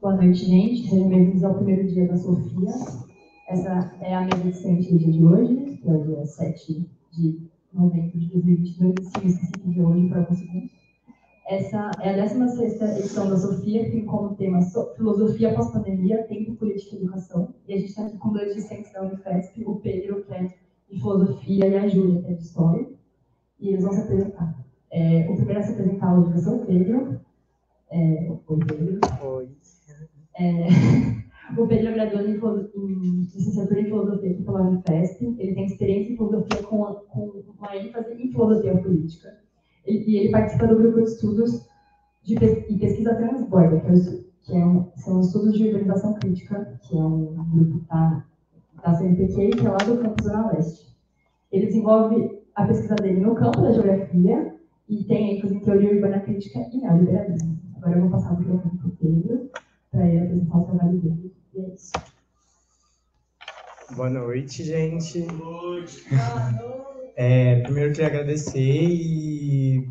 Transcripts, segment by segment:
Boa noite, gente. Sejam bem-vindos ao primeiro dia da Sofia. Essa é a mesa discente do dia de hoje, que é o dia 7 de novembro de 2022. Se eu esqueci de hoje. Essa é a 16 edição da Sofia, que tem como tema Filosofia pós-pandemia, Tempo, Política e Educação. E a gente está aqui com dois discentes da Unifesp, o Pedro, que é de Filosofia, e a Júlia, que é de História. E eles vão se apresentar. É, o primeiro a se apresentar é o Pedro. É, oi, Pedro. Oi. É, o Pedro é graduado em, em licenciatura em filosofia aqui pela Unifesp. Ele tem experiência em filosofia com, com uma ênfase em filosofia política. Ele, e ele participa do grupo de estudos de e pesquisa transborda, que, é, que é um, são estudos de urbanização crítica, que é um grupo da, da CNPq, que é lá do campus Zona Leste. Ele desenvolve a pesquisa dele no campo da geografia e tem ênfase em teoria urbana crítica e neoliberalismo. Agora eu vou passar o microfone para o Pedro para ele apresentar o trabalho dele. E é isso. Boa noite, gente. É, primeiro, queria agradecer e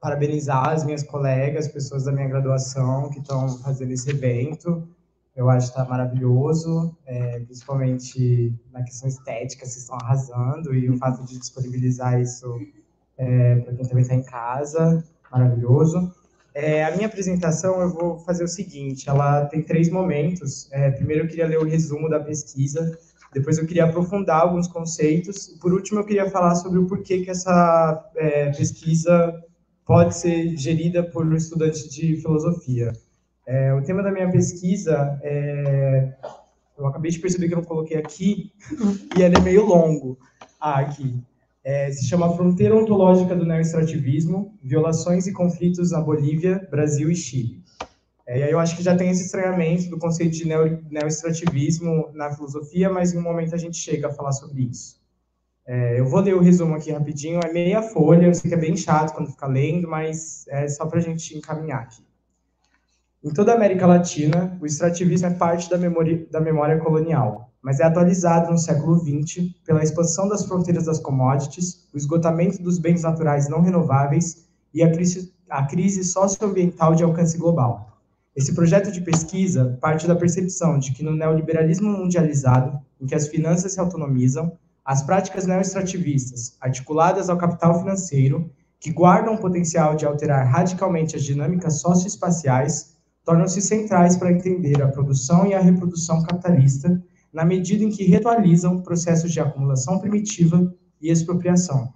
parabenizar as minhas colegas, pessoas da minha graduação que estão fazendo esse evento. Eu acho que está maravilhoso, é, principalmente na questão estética, vocês estão arrasando, e o fato de disponibilizar isso é, para quem também está em casa, maravilhoso. É, a minha apresentação eu vou fazer o seguinte, ela tem três momentos. É, primeiro eu queria ler o resumo da pesquisa, depois eu queria aprofundar alguns conceitos, e por último eu queria falar sobre o porquê que essa é, pesquisa pode ser gerida por um estudante de filosofia. É, o tema da minha pesquisa é... Eu acabei de perceber que eu não coloquei aqui, e ele é meio longo. Ah, aqui. É, se chama Fronteira Ontológica do Neoestrativismo, Violações e Conflitos na Bolívia, Brasil e Chile. É, e aí eu acho que já tem esse estranhamento do conceito de neo, neoestrativismo na filosofia, mas em um momento a gente chega a falar sobre isso. É, eu vou ler o resumo aqui rapidinho, é meia folha, eu sei que é bem chato quando fica lendo, mas é só para a gente encaminhar aqui. Em toda a América Latina, o extrativismo é parte da memória, da memória colonial mas é atualizado no século XX pela expansão das fronteiras das commodities, o esgotamento dos bens naturais não renováveis e a crise, a crise socioambiental de alcance global. Esse projeto de pesquisa parte da percepção de que no neoliberalismo mundializado, em que as finanças se autonomizam, as práticas neoestrativistas, articuladas ao capital financeiro, que guardam o potencial de alterar radicalmente as dinâmicas socioespaciais, tornam-se centrais para entender a produção e a reprodução capitalista na medida em que ritualizam processos de acumulação primitiva e expropriação,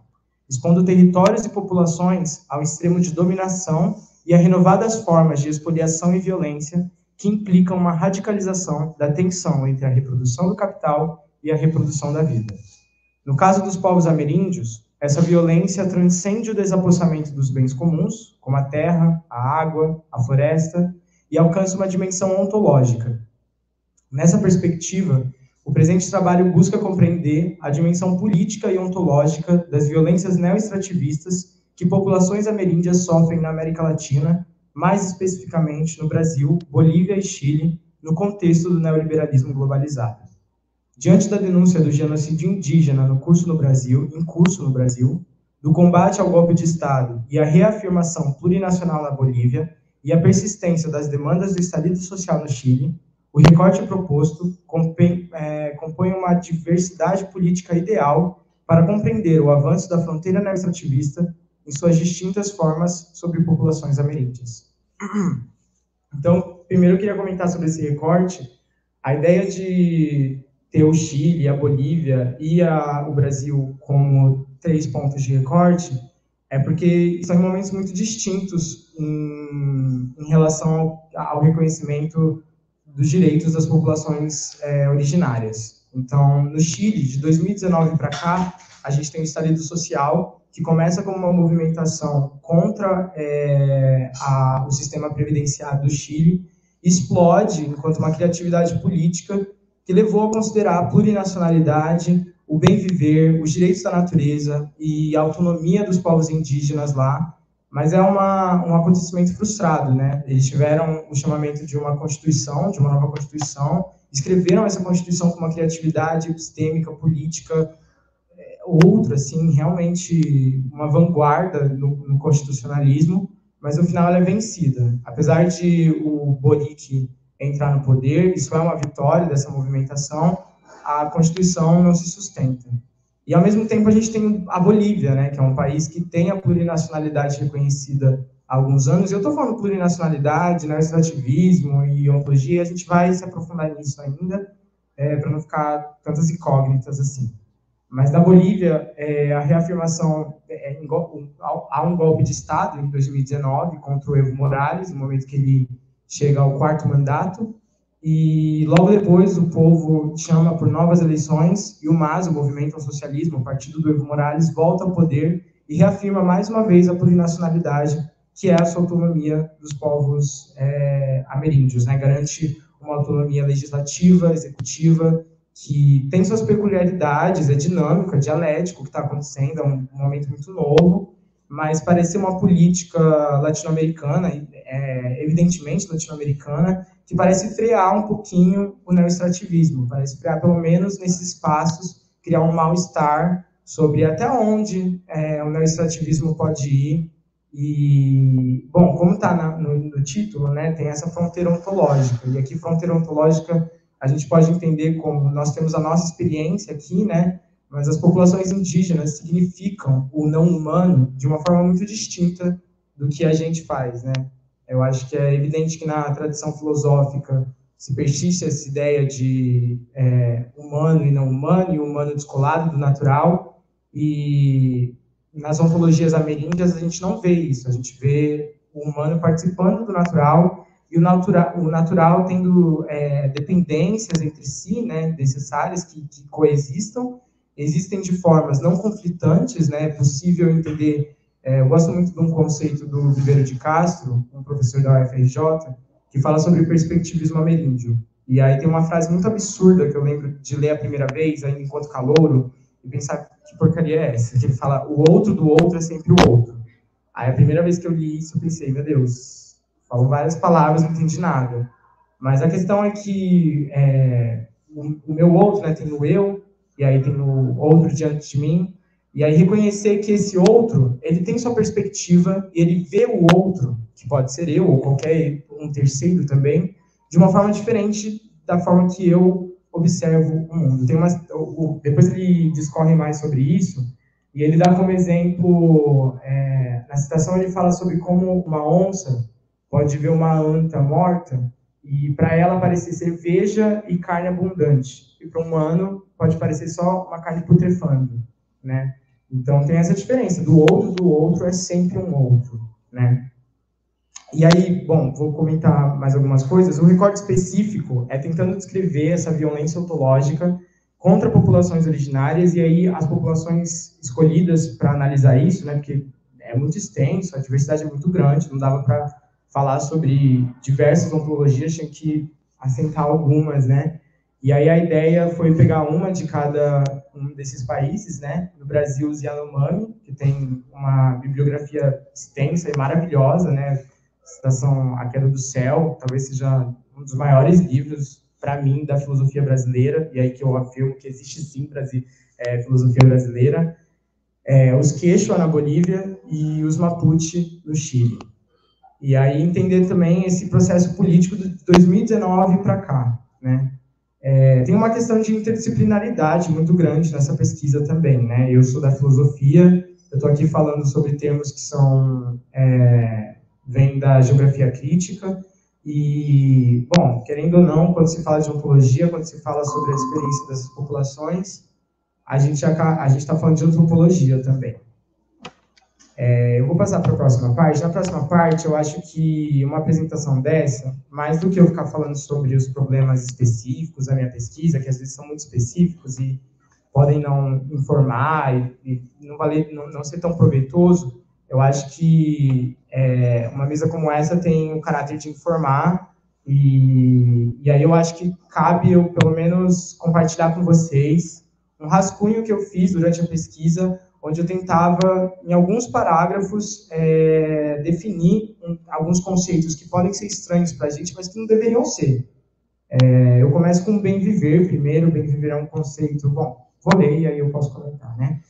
expondo territórios e populações ao extremo de dominação e a renovadas formas de expoliação e violência que implicam uma radicalização da tensão entre a reprodução do capital e a reprodução da vida. No caso dos povos ameríndios, essa violência transcende o desapossamento dos bens comuns, como a terra, a água, a floresta, e alcança uma dimensão ontológica, Nessa perspectiva, o presente trabalho busca compreender a dimensão política e ontológica das violências neoestrativistas que populações ameríndias sofrem na América Latina, mais especificamente no Brasil, Bolívia e Chile, no contexto do neoliberalismo globalizado. Diante da denúncia do genocídio indígena no curso no Brasil, em curso no Brasil, do combate ao golpe de Estado e a reafirmação plurinacional na Bolívia e a persistência das demandas do estalido social no Chile, o recorte proposto compõe, é, compõe uma diversidade política ideal para compreender o avanço da fronteira neoestrativista em suas distintas formas sobre populações ameríndias. Então, primeiro eu queria comentar sobre esse recorte. A ideia de ter o Chile, a Bolívia e a, o Brasil como três pontos de recorte é porque são momentos muito distintos em, em relação ao, ao reconhecimento dos direitos das populações é, originárias. Então, no Chile, de 2019 para cá, a gente tem o estalido social, que começa como uma movimentação contra é, a, o sistema previdenciário do Chile, explode enquanto uma criatividade política que levou a considerar a plurinacionalidade, o bem viver, os direitos da natureza e a autonomia dos povos indígenas lá mas é uma, um acontecimento frustrado, né? Eles tiveram o chamamento de uma constituição, de uma nova constituição, escreveram essa constituição com uma criatividade epistêmica, política, é, outro, assim, realmente uma vanguarda no, no constitucionalismo, mas no final ela é vencida. Apesar de o Boric entrar no poder, isso é uma vitória dessa movimentação, a Constituição não se sustenta. E, ao mesmo tempo, a gente tem a Bolívia, né, que é um país que tem a plurinacionalidade reconhecida há alguns anos. Eu estou falando plurinacionalidade, né, extrativismo e ontologia, a gente vai se aprofundar nisso ainda, é, para não ficar tantas incógnitas assim. Mas na Bolívia, é, a reafirmação, é, é há um golpe de Estado em 2019 contra o Evo Morales, no momento que ele chega ao quarto mandato, e logo depois o povo chama por novas eleições e o MAS, o Movimento ao Socialismo, o partido do Evo Morales, volta ao poder e reafirma mais uma vez a plurinacionalidade, que é a sua autonomia dos povos é, ameríndios, né? garante uma autonomia legislativa, executiva, que tem suas peculiaridades, é dinâmico, é dialético o que está acontecendo, é um, momento muito novo, mas parece uma política latino-americana, é, evidentemente latino-americana, que parece frear um pouquinho o neoestrativismo, parece frear, pelo menos nesses espaços, criar um mal-estar sobre até onde é, o neoestrativismo pode ir. E, bom, como está no, no, título, né, tem essa fronteira ontológica, e aqui fronteira ontológica a gente pode entender como nós temos a nossa experiência aqui, né, mas as populações indígenas significam o não humano de uma forma muito distinta do que a gente faz, né? Eu acho que é evidente que na tradição filosófica se persiste essa ideia de é, humano e não humano, e humano descolado do natural, e nas ontologias ameríndias a gente não vê isso, a gente vê o humano participando do natural e o, natura, o natural tendo é, dependências entre si, né, necessárias que, que coexistam, existem de formas não conflitantes, né, é possível entender é, eu gosto muito de um conceito do Viveiro de Castro, um professor da UFRJ, que fala sobre perspectivismo ameríndio. E aí tem uma frase muito absurda que eu lembro de ler a primeira vez, ainda enquanto calouro, e pensar que porcaria é essa? Que ele fala, o outro do outro é sempre o outro. Aí a primeira vez que eu li isso, eu pensei, meu Deus, falou várias palavras, não entendi nada. Mas a questão é que é, o, o, meu outro, né, tem o eu, e aí tem o outro diante de mim, e aí reconhecer que esse outro, ele tem sua perspectiva e ele vê o outro, que pode ser eu ou qualquer um terceiro também, de uma forma diferente da forma que eu observo o mundo. Tem uma, depois ele discorre mais sobre isso e ele dá como exemplo, é, na citação ele fala sobre como uma onça pode ver uma anta morta e para ela parecer cerveja e carne abundante, e para um humano pode parecer só uma carne putrefando, né? Então tem essa diferença, do outro do outro é sempre um outro, né? E aí, bom, vou comentar mais algumas coisas. O recorte específico é tentando descrever essa violência ontológica contra populações originárias e aí as populações escolhidas para analisar isso, né, porque é muito extenso, a diversidade é muito grande, não dava para falar sobre diversas ontologias, tinha que assentar algumas, né? E aí a ideia foi pegar uma de cada um desses países, né? No Brasil, os Yanomami, que tem uma bibliografia extensa e maravilhosa, né? Citação A Queda do Céu, talvez seja um dos maiores livros, para mim, da filosofia brasileira, e aí que eu afirmo que existe sim Brasil, é, filosofia brasileira. É, os Quechua na Bolívia e os Mapuche no Chile. E aí entender também esse processo político de 2019 para cá, né? É, tem uma questão de interdisciplinaridade muito grande nessa pesquisa também, né? Eu sou da filosofia, eu estou aqui falando sobre termos que são é, vêm da geografia crítica e, bom, querendo ou não, quando se fala de ontologia, quando se fala sobre a experiência dessas populações, a gente a gente está falando de antropologia também. É, eu vou passar para a próxima parte. Na próxima parte, eu acho que uma apresentação dessa, mais do que eu ficar falando sobre os problemas específicos da minha pesquisa, que às vezes são muito específicos e podem não informar e, e não, valer, não, não, ser tão proveitoso, eu acho que é, uma mesa como essa tem o caráter de informar e, e aí eu acho que cabe eu, pelo menos, compartilhar com vocês um rascunho que eu fiz durante a pesquisa onde eu tentava, em alguns parágrafos, é, definir um, alguns conceitos que podem ser estranhos para a gente, mas que não deveriam ser. É, eu começo com bem viver primeiro. Bem viver é um conceito, bom, vou ler e aí eu posso comentar, né?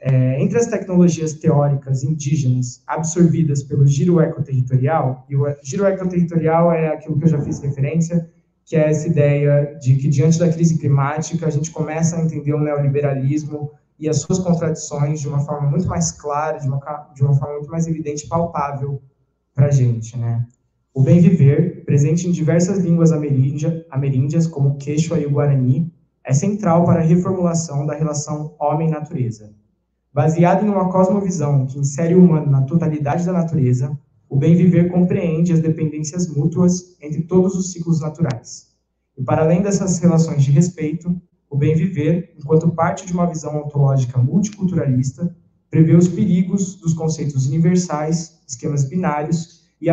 É, entre as tecnologias teóricas indígenas absorvidas pelo giro ecoterritorial, e o giro ecoterritorial é aquilo que eu já fiz referência, que é essa ideia de que, diante da crise climática, a gente começa a entender o neoliberalismo e as suas contradições de uma forma muito mais clara, de uma, de uma forma muito mais evidente palpável para a gente. Né? O bem viver, presente em diversas línguas ameríndias, como o quechua e o guarani, é central para a reformulação da relação homem-natureza. Baseado em uma cosmovisão que insere o humano na totalidade da natureza, o bem viver compreende as dependências mútuas entre todos os ciclos naturais. E para além dessas relações de respeito, o bem viver, enquanto parte de uma visão ontológica multiculturalista, prevê os perigos dos conceitos universais, esquemas binários e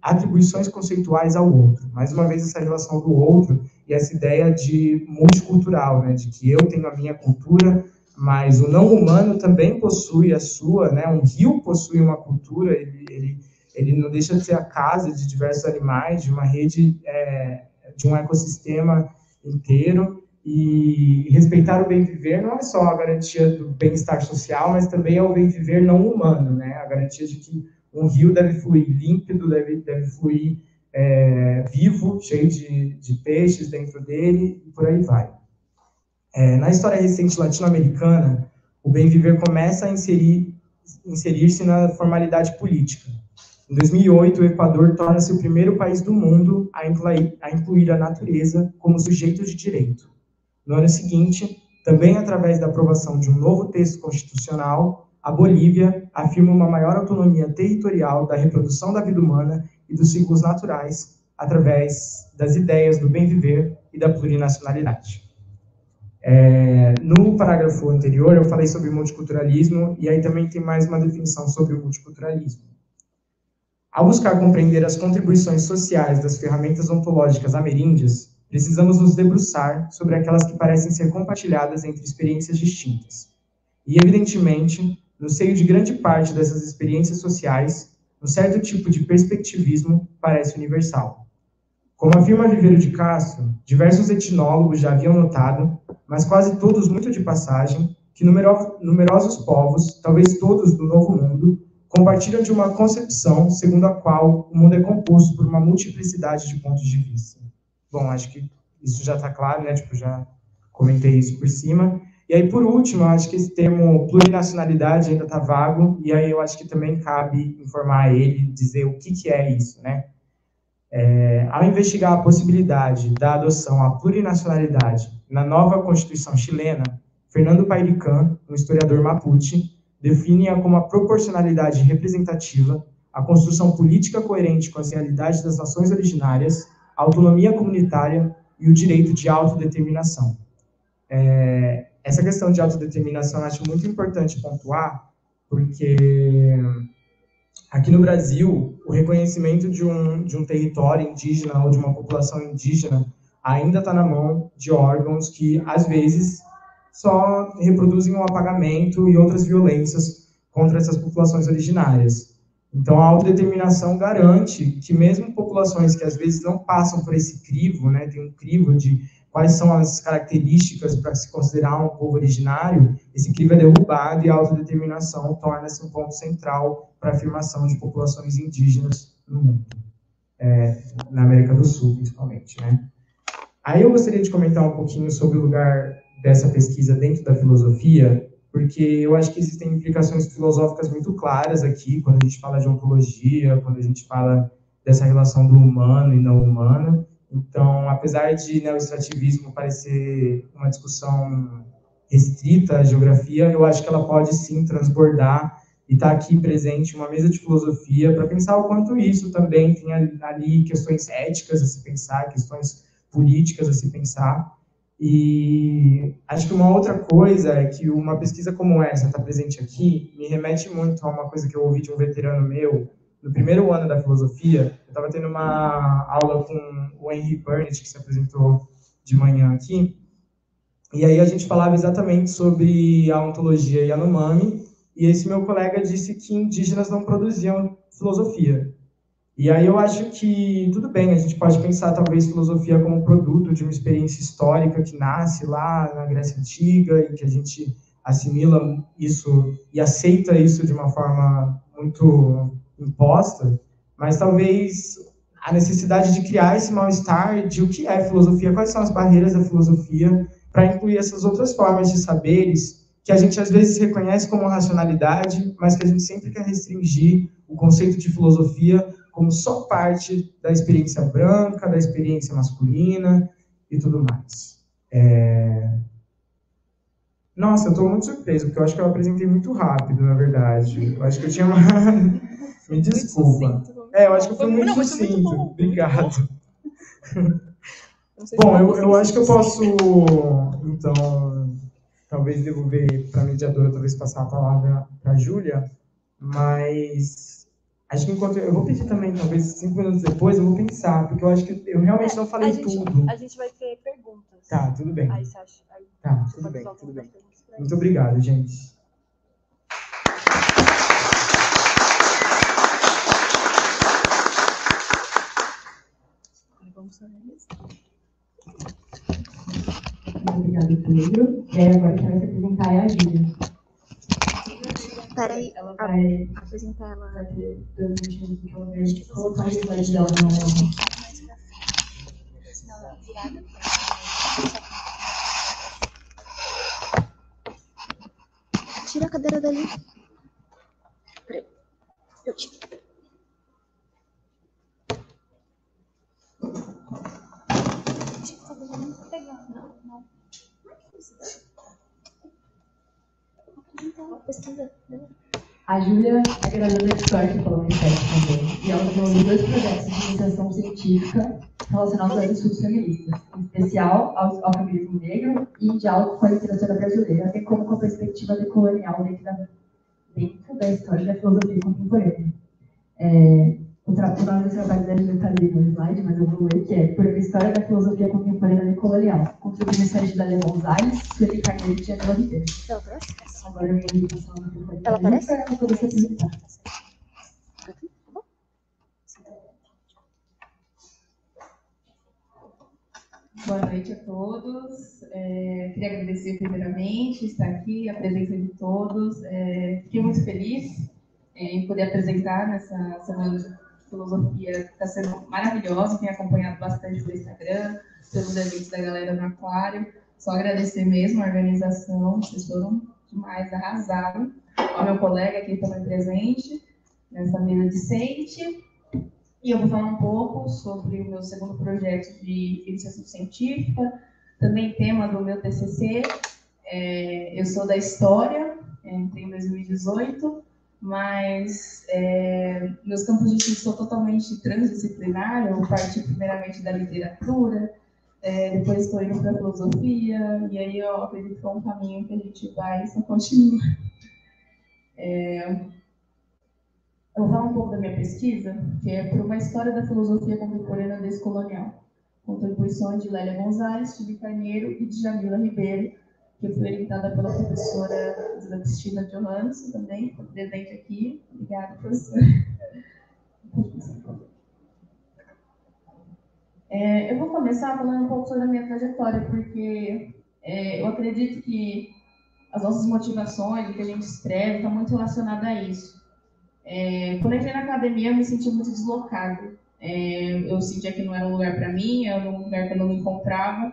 atribuições conceituais ao outro. Mais uma vez, essa relação do outro e essa ideia de multicultural, né, de que eu tenho a minha cultura, mas o não humano também possui a sua, né, um rio possui uma cultura, ele, ele, ele não deixa de ser a casa de diversos animais, de uma rede, é, de um ecossistema inteiro, e respeitar o bem viver não é só a garantia do bem-estar social, mas também é o bem viver não humano, né, a garantia de que um rio deve fluir límpido, deve, deve fluir é, vivo, cheio de, de, peixes dentro dele, e por aí vai. É, na história recente latino-americana, o bem viver começa a inserir, inserir-se na formalidade política. Em 2008, o Equador torna-se o primeiro país do mundo a incluir, a incluir a natureza como sujeito de direito. No ano seguinte, também através da aprovação de um novo texto constitucional, a Bolívia afirma uma maior autonomia territorial da reprodução da vida humana e dos ciclos naturais através das ideias do bem viver e da plurinacionalidade. É, no parágrafo anterior, eu falei sobre multiculturalismo, e aí também tem mais uma definição sobre o multiculturalismo. Ao buscar compreender as contribuições sociais das ferramentas ontológicas ameríndias, precisamos nos debruçar sobre aquelas que parecem ser compartilhadas entre experiências distintas. E, evidentemente, no seio de grande parte dessas experiências sociais, um certo tipo de perspectivismo parece universal. Como afirma Viveiro de Castro, diversos etnólogos já haviam notado, mas quase todos muito de passagem, que numerosos povos, talvez todos do Novo Mundo, compartilham de uma concepção segundo a qual o mundo é composto por uma multiplicidade de pontos de vista. Bom, acho que isso já está claro, né? Tipo, já comentei isso por cima. E aí, por último, acho que esse termo plurinacionalidade ainda está vago, e aí eu acho que também cabe informar ele, dizer o que, que é isso, né? É, ao investigar a possibilidade da adoção à plurinacionalidade na nova Constituição chilena, Fernando Pairican, um historiador mapuche, define-a como a proporcionalidade representativa, a construção política coerente com as realidades das nações originárias, a autonomia comunitária e o direito de autodeterminação. É, essa questão de autodeterminação eu acho muito importante pontuar, porque aqui no Brasil, o reconhecimento de um, de um território indígena ou de uma população indígena ainda está na mão de órgãos que, às vezes, só reproduzem o um apagamento e outras violências contra essas populações originárias. Então, a autodeterminação garante que mesmo populações que às vezes não passam por esse crivo, né, tem um crivo de quais são as características para se considerar um povo originário, esse crivo é derrubado e a autodeterminação torna-se um ponto central para a afirmação de populações indígenas no mundo, é, na América do Sul, principalmente. Né? Aí eu gostaria de comentar um pouquinho sobre o lugar dessa pesquisa dentro da filosofia, porque eu acho que existem implicações filosóficas muito claras aqui, quando a gente fala de ontologia, quando a gente fala dessa relação do humano e não humano, então, apesar de né, o extrativismo parecer uma discussão restrita à geografia, eu acho que ela pode sim transbordar e estar tá aqui presente uma mesa de filosofia para pensar o quanto isso também tem ali questões éticas a se pensar, questões políticas a se pensar. E acho que uma outra coisa é que uma pesquisa como essa está presente aqui me remete muito a uma coisa que eu ouvi de um veterano meu, no primeiro ano da filosofia, eu estava tendo uma aula com o Henry Burnett, que se apresentou de manhã aqui, e aí a gente falava exatamente sobre a ontologia Yanomami, e esse meu colega disse que indígenas não produziam filosofia. E aí eu acho que, tudo bem, a gente pode pensar talvez filosofia como produto de uma experiência histórica que nasce lá na Grécia Antiga e que a gente assimila isso e aceita isso de uma forma muito imposta, mas talvez a necessidade de criar esse mal-estar de o que é filosofia, quais são as barreiras da filosofia, para incluir essas outras formas de saberes que a gente às vezes reconhece como racionalidade, mas que a gente sempre quer restringir o conceito de filosofia como só parte da experiência branca, da experiência masculina e tudo mais. É... Nossa, eu estou muito surpreso, porque eu acho que eu apresentei muito rápido, na verdade. Eu acho que eu tinha uma. Me desculpa. É, eu acho que eu fui muito sucinto. Obrigado. Bom, eu, eu acho que eu posso, então, talvez devolver para a mediadora, talvez passar a palavra para a Júlia, mas acho que enquanto eu vou pedir também, talvez cinco minutos depois, eu vou pensar, porque eu acho que eu realmente não falei a gente, tudo. A gente vai ter perguntas. Tá, tudo bem. Aí acha. Aí Tá, tudo bem, tudo bem. Muito obrigado, gente. Vamos. Obrigada, Pedro. E aí, agora quem vai se apresentar é a Júlia. Peraí, Ela vai apresentar ela fazer minutos que no... mais pra frente. Senão ela virada. Tira a cadeira dali. Peraí. Eu tiro. Fazer muito pegar. Não, não. Apresentar ela, pesquisa. A Júlia é graduada de História pela Unicef também, e ela desenvolveu dois projetos de iniciação científica relacionados aos estudos feministas, em especial ao, ao feminismo negro e diálogo com a literatura brasileira, bem como com a perspectiva decolonial dentro da, dentro da história da filosofia contemporânea. É, o, nome do trabalho da ali no slide, mas eu vou ler, que é Por uma História da Filosofia Contemporânea Decolonial, contribuições de Dalia Gonzalez, Sueli Carneiro e Janela Ribeiro. Agora eu vou passar o microfone Ela aparece? Para você apresentar. Boa noite a todos. É, queria agradecer primeiramente estar aqui, a presença de todos. É, fiquei muito feliz é, em poder apresentar nessa semana de filosofia está sendo maravilhosa. Tenho acompanhado bastante pelo Instagram, pelos eventos da galera no Aquário. Só agradecer mesmo a organização, vocês foram demais, arrasaram. Ao meu colega aqui também presente, nessa mesa discente. E eu vou falar um pouco sobre o meu segundo projeto de iniciação científica, também tema do meu TCC. É, eu sou da História, é, entrei em 2018, mas é, meus campos de estudo são totalmente transdisciplinar. Eu parti primeiramente da literatura, é, depois estou indo para a filosofia, e aí eu acredito que é um caminho que a gente vai e só continua. É, eu vou falar um pouco da minha pesquisa, que é por uma história da filosofia contemporânea descolonial. Contribuições de Lélia Gonzalez, Tibi Carneiro e de Jamila Ribeiro, que foi orientada pela professora Cristina Johansson também, presente aqui. Obrigada, professora. É, eu vou começar falando um pouco sobre a minha trajetória, porque é, eu acredito que as nossas motivações, o que a gente escreve, está muito relacionado a isso. É, quando entrei na academia, eu me senti muito deslocada. É, eu sentia que não era um lugar para mim, era um lugar que eu não me encontrava,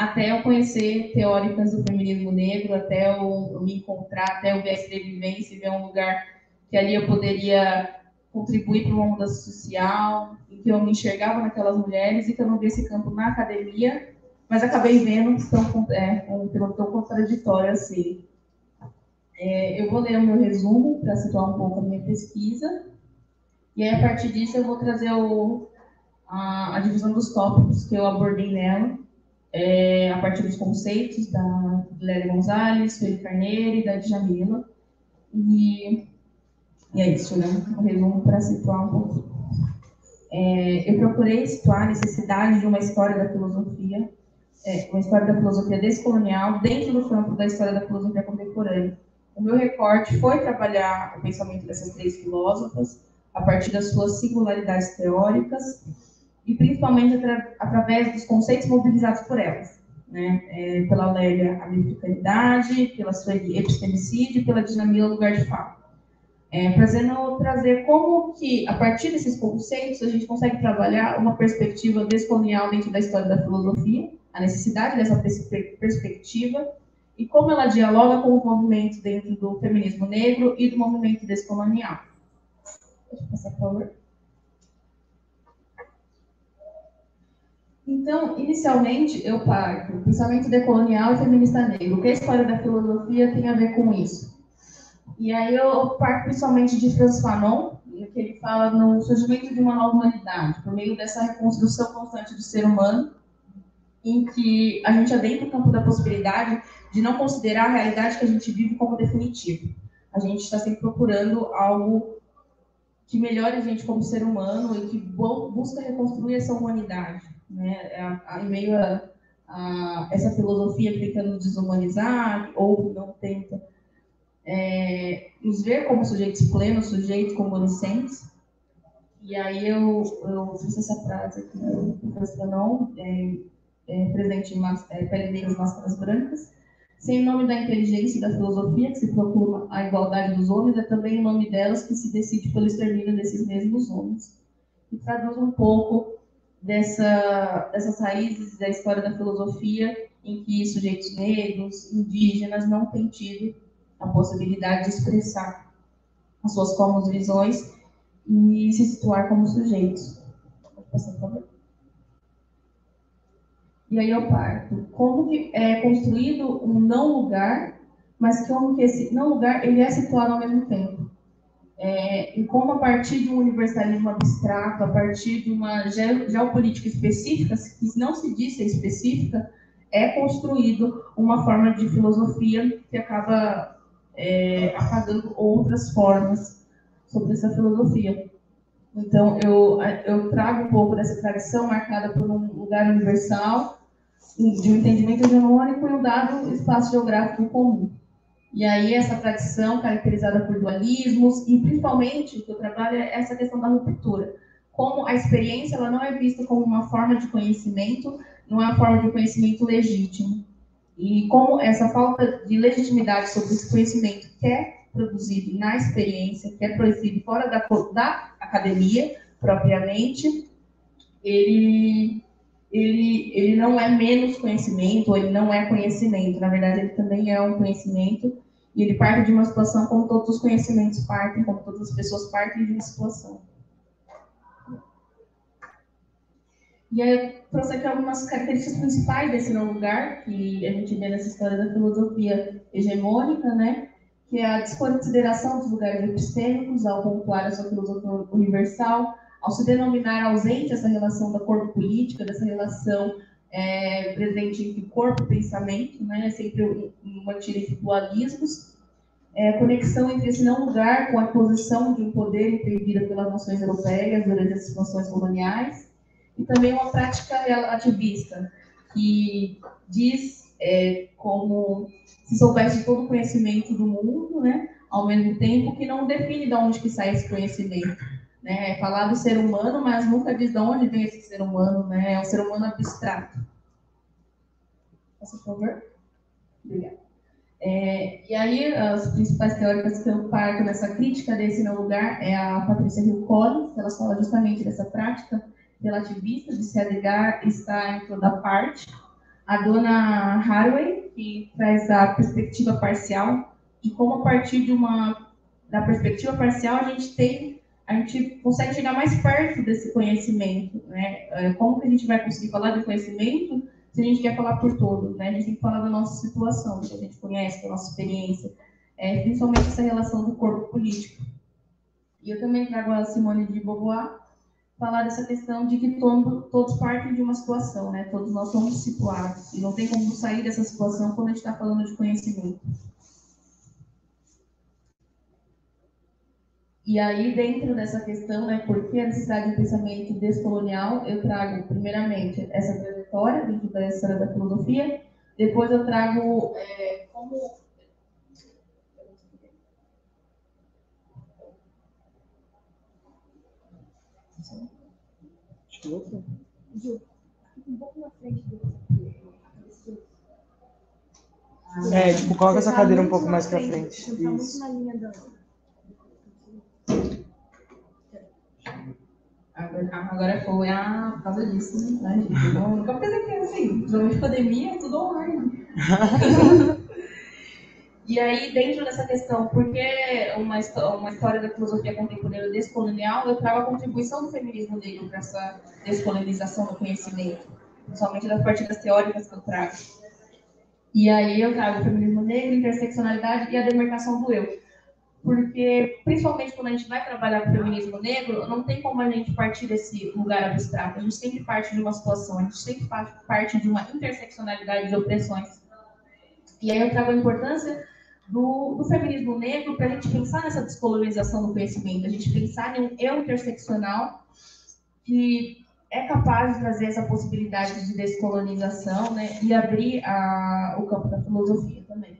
até eu conhecer teóricas do feminismo negro, até eu, me encontrar, até eu ver a escrevivência e ver um lugar que ali eu poderia contribuir para uma mudança social, em que eu me enxergava naquelas mulheres e que eu não vi esse campo na academia, mas acabei vendo que são é, um tema tão contraditório assim. É, eu vou ler o meu resumo para situar um pouco a minha pesquisa. E aí, a partir disso, eu vou trazer o, a, a, divisão dos tópicos que eu abordei nela, é, a partir dos conceitos da Lélia Gonzalez, Felipe Carneiro e da Djamila. E, e é isso, né? O resumo para situar um pouco. É, eu procurei situar a necessidade de uma história da filosofia, é, uma história da filosofia descolonial dentro do campo da história da filosofia contemporânea. O meu recorte foi trabalhar o pensamento dessas três filósofas a partir das suas singularidades teóricas e principalmente atra através dos conceitos mobilizados por elas. né? É, pela Lélia, a biblicanidade, pela sua epistemicídio, pela dinamia lugar de fala. É, trazendo trazer como que, a partir desses conceitos, a gente consegue trabalhar uma perspectiva descolonial dentro da história da filosofia, a necessidade dessa perspectiva, e como ela dialoga com o movimento dentro do feminismo negro e do movimento descolonial. Deixa eu passar, por favor. Então, inicialmente, eu parto pensamento decolonial e feminista negro. O que a história da filosofia tem a ver com isso? E aí eu parto principalmente de Franz Fanon, que ele fala no surgimento de uma nova humanidade, por meio dessa reconstrução constante do ser humano, em que a gente adentra o campo da possibilidade de não considerar a realidade que a gente vive como definitiva. A gente está sempre procurando algo que melhore a gente como ser humano e que busca reconstruir essa humanidade né, em meio a, a, essa filosofia tentando desumanizar ou não tenta é, nos ver como sujeitos plenos, sujeitos como oniscientes. E aí eu, eu fiz essa frase aqui no professor é, é, presente em é, pele negras, máscaras brancas, sem o nome da inteligência e da filosofia, que se procura a igualdade dos homens, é também o nome delas que se decide pelo extermínio desses mesmos homens. E traduz um pouco dessa, dessas raízes da história da filosofia em que sujeitos negros, indígenas não têm tido a possibilidade de expressar as suas visões e se situar como sujeitos. E aí eu parto. Como que é construído um não lugar, mas como que esse não lugar ele é situado ao mesmo tempo? É, e como a partir de um universalismo abstrato, a partir de uma geopolítica específica, que não se diz ser específica, é construído uma forma de filosofia que acaba é, apagando outras formas sobre essa filosofia. Então, eu, eu trago um pouco dessa tradição marcada por um lugar universal, de um entendimento hegemônico e um dado espaço geográfico comum. E aí essa tradição caracterizada por dualismos e principalmente o que eu trabalho é essa questão da ruptura. Como a experiência ela não é vista como uma forma de conhecimento, não é uma forma de conhecimento legítimo. E como essa falta de legitimidade sobre esse conhecimento que é produzido na experiência, que é produzido fora da, da academia propriamente, ele ele, ele não é menos conhecimento, ele não é conhecimento. Na verdade, ele também é um conhecimento, e ele parte de uma situação como todos os conhecimentos partem, como todas as pessoas partem de uma situação. E aí trouxe aqui algumas características principais desse não lugar, que a gente vê nessa história da filosofia hegemônica, né? que é a desconsideração dos lugares epistêmicos ao pontuar a sua filosofia universal, ao se denominar ausente essa relação da corpo política, dessa relação é, presente entre corpo e pensamento, né, é sempre mantida entre dualismos, é, conexão entre esse não lugar com a posição de um poder empreendida pelas nações europeias durante as expansões coloniais, e também uma prática relativista, que diz é, como se soubesse todo o conhecimento do mundo, né, ao mesmo tempo que não define de onde que sai esse conhecimento né? É falar do ser humano, mas nunca diz de onde vem esse ser humano, né? É um ser humano abstrato. Por favor? Obrigada. É, e aí, as principais teóricas que eu parto nessa crítica desse não lugar é a Patrícia Hill Collins, que ela fala justamente dessa prática relativista de se agregar estar em toda parte. A dona Haraway, que traz a perspectiva parcial, de como a partir de uma da perspectiva parcial a gente tem a gente consegue chegar mais perto desse conhecimento, né? É, como que a gente vai conseguir falar de conhecimento se a gente quer falar por todos, né? A gente tem que falar da nossa situação, que a gente conhece, da nossa experiência, é, principalmente essa relação do corpo político. E eu também trago a Simone de Beauvoir falar dessa questão de que todos, todos partem de uma situação, né? Todos nós somos situados e não tem como sair dessa situação quando a gente está falando de conhecimento. E aí, dentro dessa questão, né, por que a necessidade de pensamento descolonial, eu trago, primeiramente, essa trajetória dentro da história da filosofia, depois eu trago é, como. Um pouco na frente do. É, tipo, coloca essa cadeira um pouco mais pra frente. Tá Isso. na linha da. Agora, foi ah, por causa disso, né? gente? Eu nunca pensei que assim. Principalmente pandemia, tudo online. e aí, dentro dessa questão, porque uma, uma história da filosofia contemporânea descolonial, eu trago a contribuição do feminismo negro para essa descolonização do conhecimento, principalmente das partidas teóricas que eu trago. E aí eu trago o feminismo negro, interseccionalidade e a demarcação do eu. Porque, principalmente quando a gente vai trabalhar com o feminismo negro, não tem como a gente partir desse lugar abstrato. A gente sempre parte de uma situação, a gente sempre pa- parte de uma interseccionalidade de opressões. E aí eu trago a importância do, do feminismo negro para a gente pensar nessa descolonização do conhecimento, a gente pensar em um eu interseccional que é capaz de trazer essa possibilidade de descolonização né, e abrir a, o campo da filosofia também.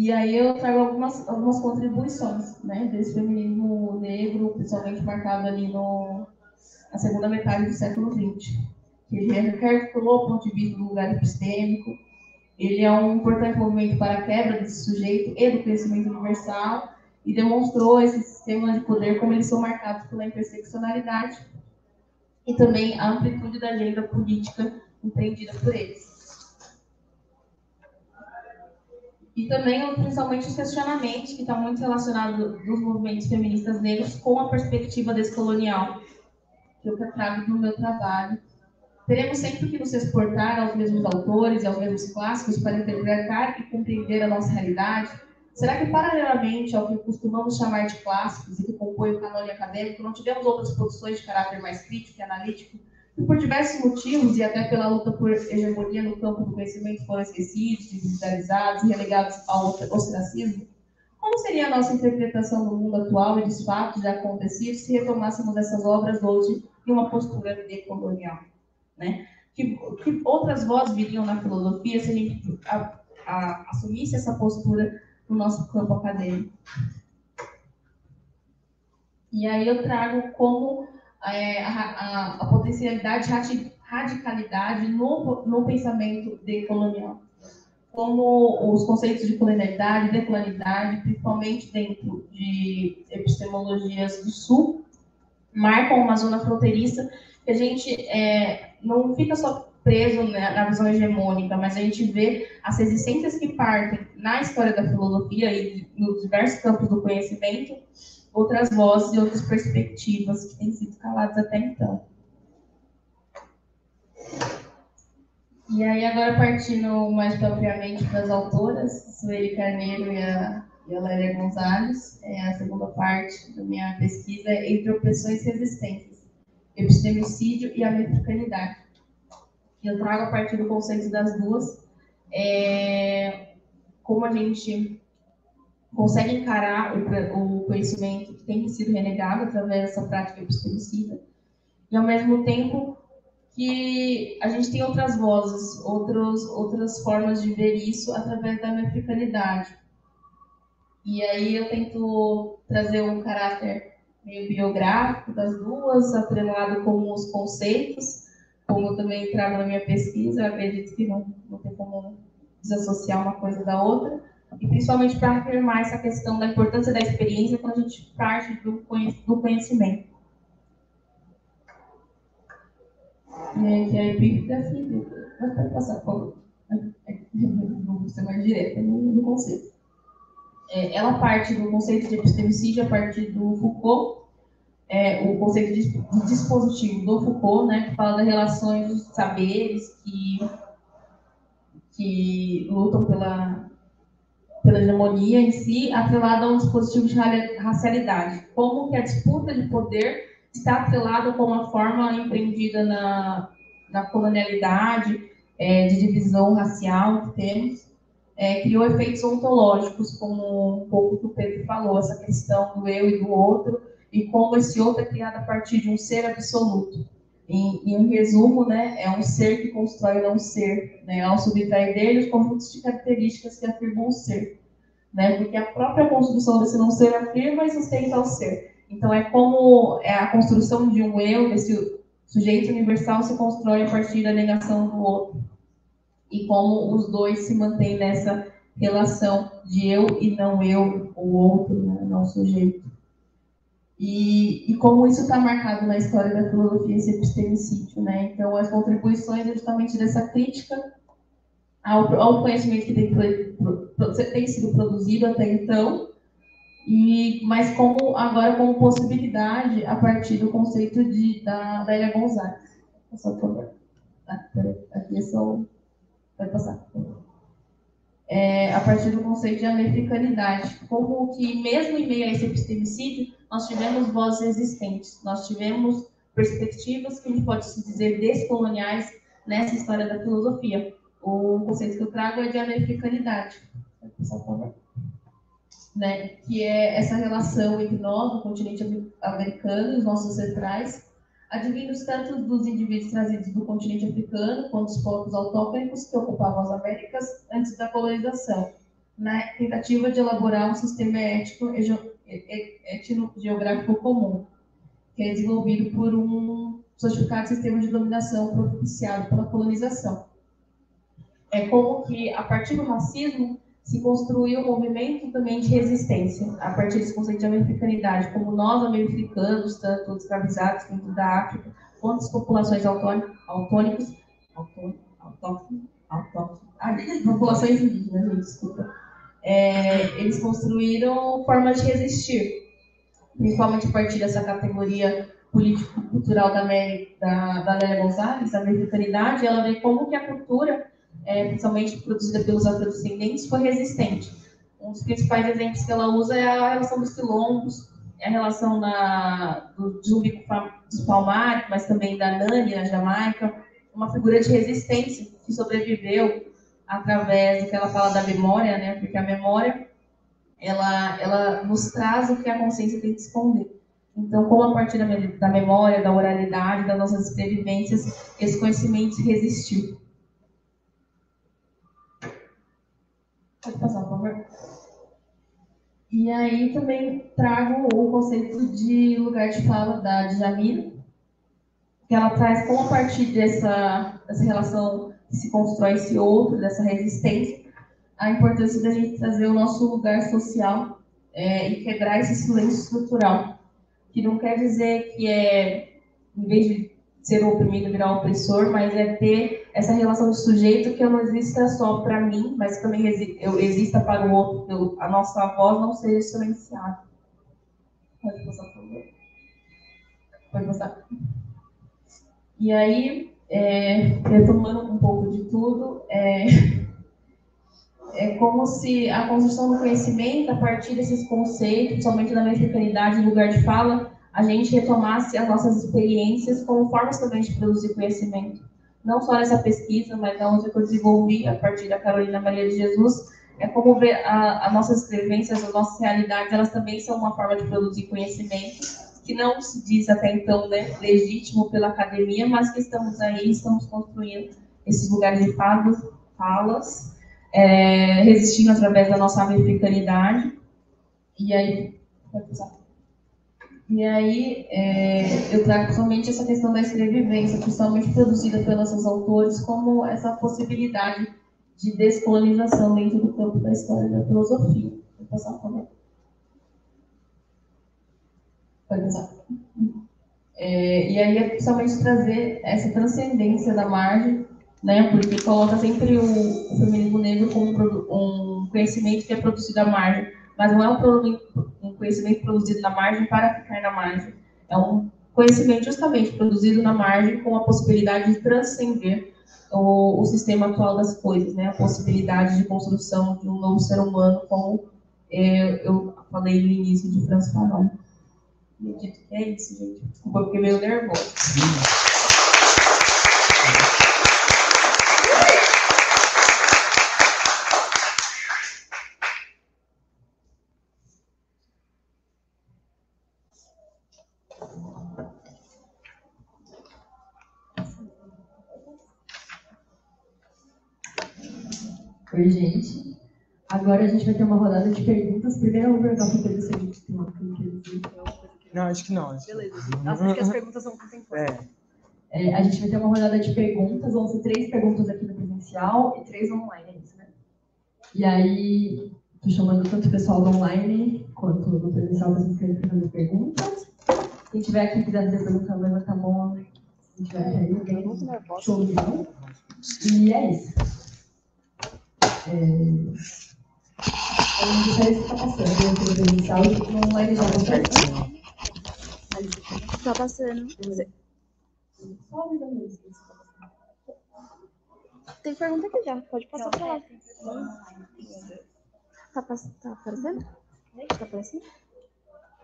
E aí eu trago algumas, algumas contribuições né, desse feminismo negro, principalmente marcado ali no, na segunda metade do século XX. Que ele recalculou o ponto de vista do lugar epistêmico, ele é um importante movimento para a quebra desse sujeito e do conhecimento universal, e demonstrou esse sistema de poder como eles são marcados pela interseccionalidade e também a amplitude da agenda política empreendida por eles. E também, principalmente, os questionamentos que estão muito relacionados dos movimentos feministas negros com a perspectiva descolonial, que eu trago no meu trabalho. Teremos sempre que nos exportar aos mesmos autores e aos mesmos clássicos para interpretar e compreender a nossa realidade? Será que, paralelamente ao que costumamos chamar de clássicos e que compõem o canone acadêmico, não tivemos outras produções de caráter mais crítico e analítico por diversos motivos e até pela luta por hegemonia no campo do conhecimento foram esquecidos, digitalizados e relegados ao ostracismo? Como seria a nossa interpretação do mundo atual e dos fatos já acontecidos se retomássemos essas obras hoje em uma postura decolonial? Né? Que, que outras vozes viriam na filosofia se a gente a, a, assumisse essa postura no nosso campo acadêmico? E aí eu trago como é, a, a, a, potencialidade de radicalidade no, no pensamento decolonial. Como os conceitos de colonialidade, decolonialidade, principalmente dentro de epistemologias do Sul, marcam uma zona fronteiriça que a gente é, não fica só preso né, na visão hegemônica, mas a gente vê as resistências que partem na história da filosofia e nos diversos campos do conhecimento outras vozes e outras perspectivas que têm sido caladas até então. E aí, agora partindo mais propriamente das autoras, Sueli Carneiro e a, Lélia Gonzalez, é a segunda parte da minha pesquisa é entre opressões e resistências, epistemicídio e a metricanidade. Eu trago a partir do conceito das duas, é, como a gente consegue encarar o, o, conhecimento que tem sido renegado através dessa prática epistemicida, e ao mesmo tempo que a gente tem outras vozes, outros, outras formas de ver isso através da metricanidade. E aí eu tento trazer um caráter meio biográfico das duas, atrelado com os conceitos, como eu também trago na minha pesquisa, acredito que não, não tem como desassociar uma coisa da outra, e principalmente para afirmar essa questão da importância da experiência quando a gente parte do conhecimento. Que a epígrafe, mas pode passar, por ser mais direta no conceito. É, ela parte do conceito de epistemicídio a partir do Foucault, é, o conceito de, de dispositivo do Foucault, né, que fala das relações dos saberes que, que lutam pela, pela hegemonia em si, atrelada a um dispositivo de racialidade. Como que a disputa de poder está atrelada com uma forma empreendida na, na colonialidade, é, de divisão racial que temos, é, criou efeitos ontológicos, como um pouco que o Pedro falou, essa questão do eu e do outro, e como esse outro é criado a partir de um ser absoluto. Em, em um resumo, né, é um ser que constrói não ser, né, ao subtrair dele os conjuntos de características que afirmam o ser. Né, porque a própria construção desse não ser afirma e sustenta o ser. Então, é como é a construção de um eu, desse sujeito universal, se constrói a partir da negação do outro. e como os dois se mantêm nessa relação de eu e não eu, o outro, né, não sujeito. E, e como isso está marcado na história da filosofia, esse epistemicídio, né? Então, as contribuições é justamente dessa crítica ao, ao conhecimento que tem, tem, sido produzido até então, e, mas como agora como possibilidade a partir do conceito de, da Lélia Gonzalez. Só, por. Ah, aqui é só. Pode passar. É, a partir do conceito de americanidade, como que mesmo em meio a esse epistemicídio, nós tivemos vozes existentes, nós tivemos perspectivas que a gente pode se dizer descoloniais nessa história da filosofia. O conceito que eu trago é de americanidade. Né? Que é essa relação entre nós, o continente americano, e os nossos ancestrais, advindos tanto dos indivíduos trazidos do continente africano quanto dos povos autóctonos que ocupavam as Américas antes da colonização, na tentativa de elaborar um sistema ético etno-geográfico comum, que é desenvolvido por um sofisticados sistema de dominação propiciado pela colonização. É como que, a partir do racismo, se construiu um movimento também de resistência, a partir desse conceito de americanidade, como nós, americanos, tanto escravizados dentro da África, quanto as populações autônicas, autóctones, populações indígenas, desculpa, é, eles construíram formas de resistir, principalmente a partir dessa categoria político-cultural da, da, da Lélia Gonzalez, a americanidade, ela vê como que a cultura é, principalmente produzida pelos afrodescendentes, foi resistente. Um dos principais exemplos que ela usa é a relação dos quilombos, é a relação da, do Zumbi dos Palmares, mas também da Nani, na Jamaica, uma figura de resistência que sobreviveu através do que ela fala da memória, né? Porque a memória, ela, ela nos traz o que a consciência tem que esconder. Então, como a partir da, memória, da oralidade, das nossas experiências, esse conhecimento resistiu. Pode passar, por favor. E aí também trago o conceito de lugar de fala da Djamila, que ela traz como a partir dessa, dessa relação se constrói esse outro, dessa resistência, a importância da gente trazer o nosso lugar social é, e quebrar esse silêncio estrutural, que não quer dizer que é, em vez de ser o oprimido virar o opressor, mas é ter essa relação de sujeito que não exista só para mim, mas também exista para o outro, a nossa voz não seja silenciada. Pode passar, por favor. Pode passar. E aí, é, retomando um pouco de tudo, é, é como se a construção do conhecimento, a partir desses conceitos, somente da mexicanidade, lugar de fala, a gente retomasse as nossas experiências como formas também de produzir conhecimento. Não só nessa pesquisa, mas na outra que eu desenvolvi a partir da Carolina Maria de Jesus, é como ver as nossas escrevências, as nossas realidades, elas também são uma forma de produzir conhecimento, que não se diz até então né, legítimo pela academia, mas que estamos aí, estamos construindo esses lugares de falas, falas é, resistindo através da nossa americanidade. E aí. E aí é, eu trago somente essa questão da escrevivência, principalmente produzida pelos seus autores, como essa possibilidade de descolonização dentro do campo da história da filosofia. Vou passar por favor. Passar. É, e aí é principalmente trazer essa transcendência da margem, né, porque coloca sempre o, o feminismo negro como um, um conhecimento que é produzido à margem mas não é um, um conhecimento produzido na margem para ficar na margem. É um conhecimento justamente produzido na margem com a possibilidade de transcender o, o, sistema atual das coisas, né? A possibilidade de construção de um novo ser humano, como é, eu falei no início de Franz Fanon. Acredito que é isso, gente. Desculpa, eu fiquei meio nervoso. Oi, gente. Agora a gente vai ter uma rodada de perguntas. Primeiro eu vou perguntar para o Pedro se a gente tem uma coisa que dizer. Não, acho que não. Acho... Beleza. Nossa, acho que as perguntas são contemporâneas. É. É, a gente vai ter uma rodada de perguntas, vão ser três perguntas aqui no presencial e três online, é isso, né? E aí, estou chamando tanto o pessoal do online quanto do presencial para se inscrever para fazer perguntas. Quem tiver aqui quiser fazer pergunta, levanta a mão. Se tiver aí, alguém, show de mão. E é isso. É... A gente vai estar passando né, pelo presencial e no online já está passando. Tá passando. Tem pergunta aqui já. Pode passar pra lá. Tá, pass... tá aparecendo? Tá aparecendo?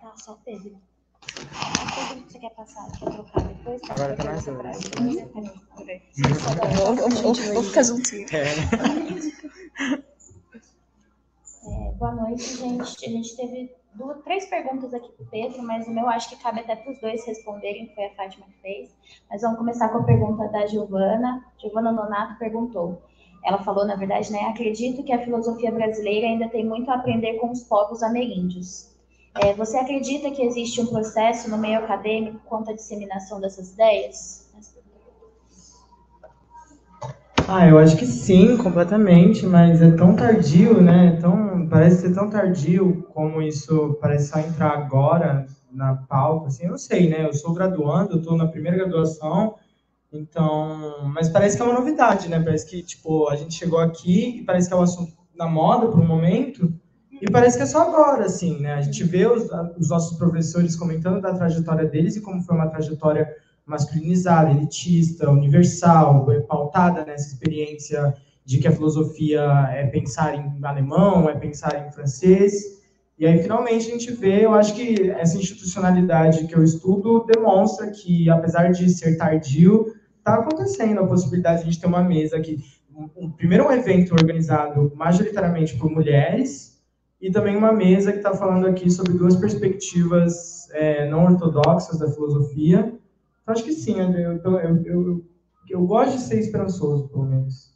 Tá, só pergunta que você quer passar, quer trocar depois? Tá? Agora tá mais? Peraí. Vou ficar juntinho. É, boa noite, gente. A gente teve duas, três perguntas aqui pro Pedro, mas o meu acho que cabe até para os dois responderem, foi a Fátima que fez. Mas vamos começar com a pergunta da Giovana. Giovana Nonato perguntou. Ela falou, na verdade, né? Acredito que a filosofia brasileira ainda tem muito a aprender com os povos ameríndios. É, você acredita que existe um processo no meio acadêmico quanto à disseminação dessas ideias? Ah, eu acho que sim, completamente, mas é tão tardio, né? Tão, parece ser tão tardio como isso parece só entrar agora na pauta, assim, eu não sei, né? Eu sou graduando, eu estou na primeira graduação, então, mas parece que é uma novidade, né? Parece que, tipo, a gente chegou aqui e parece que é um assunto na moda por um momento, e parece que é só agora, assim, né? A gente vê os, os nossos professores comentando da trajetória deles e como foi uma trajetória masculinizada, elitista, universal, pautada nessa experiência de que a filosofia é pensar em alemão, é pensar em francês. E aí, finalmente, a gente vê, eu acho que essa institucionalidade que eu estudo demonstra que, apesar de ser tardio, está acontecendo a possibilidade de a gente ter uma mesa aqui. Um, primeiro, um evento organizado majoritariamente por mulheres, e também uma mesa que está falando aqui sobre duas perspectivas é, não ortodoxas da filosofia, então, acho que sim, eu, eu, eu, eu, eu gosto de ser esperançoso, pelo menos.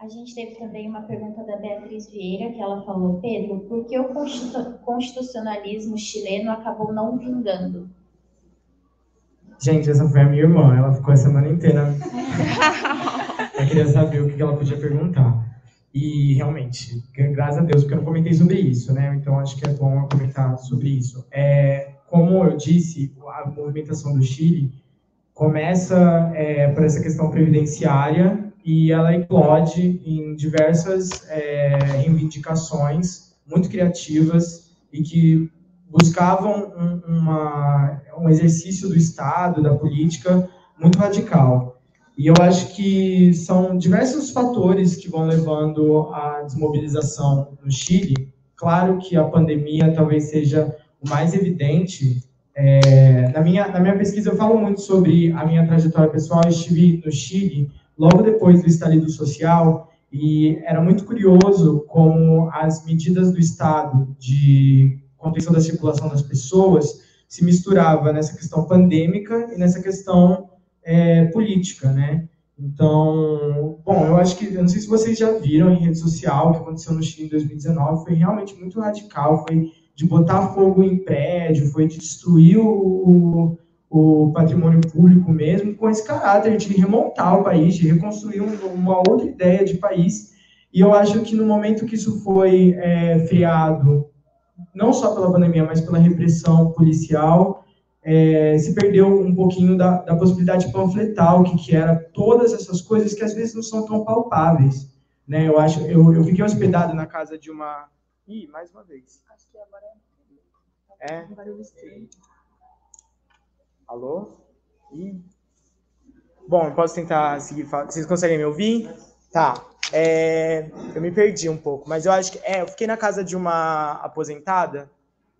A gente teve também uma pergunta da Beatriz Vieira, que ela falou, Pedro, por que o constitucionalismo chileno acabou não vingando? Gente, essa foi a minha irmã, ela ficou a semana inteira. eu queria saber o que ela podia perguntar. E realmente, graças a Deus, porque eu não comentei sobre isso, né? Então acho que é bom eu comentar sobre isso. É, como eu disse, a movimentação do Chile começa é, por essa questão previdenciária e ela implode em diversas é, reivindicações muito criativas e que buscavam um, uma, um exercício do Estado, da política, muito radical. E eu acho que são diversos fatores que vão levando à desmobilização no Chile. Claro que a pandemia talvez seja o mais evidente, é, na, minha, na minha pesquisa eu falo muito sobre a minha trajetória pessoal, eu estive no Chile logo depois do estalido social e era muito curioso como as medidas do Estado de contenção da circulação das pessoas se misturava nessa questão pandêmica e nessa questão é, política, né? Então, bom, eu acho que, eu não sei se vocês já viram em rede social o que aconteceu no Chile em 2019, foi realmente muito radical, foi de botar fogo em prédio, foi de destruir o, o patrimônio público mesmo, com esse caráter de remontar o país, de reconstruir um, uma outra ideia de país. E eu acho que no momento que isso foi é, friado, não só pela pandemia, mas pela repressão policial, é, se perdeu um pouquinho da, da possibilidade de panfletar o que, que era todas essas coisas que às vezes não são tão palpáveis. Né? Eu acho, eu, eu fiquei hospedado na casa de uma Ih, mais uma vez. Acho que agora É? eu stream. Alô? Ih. Bom, posso tentar seguir. Vocês conseguem me ouvir? Tá. É, eu me perdi um pouco, mas eu acho que. É, eu fiquei na casa de uma aposentada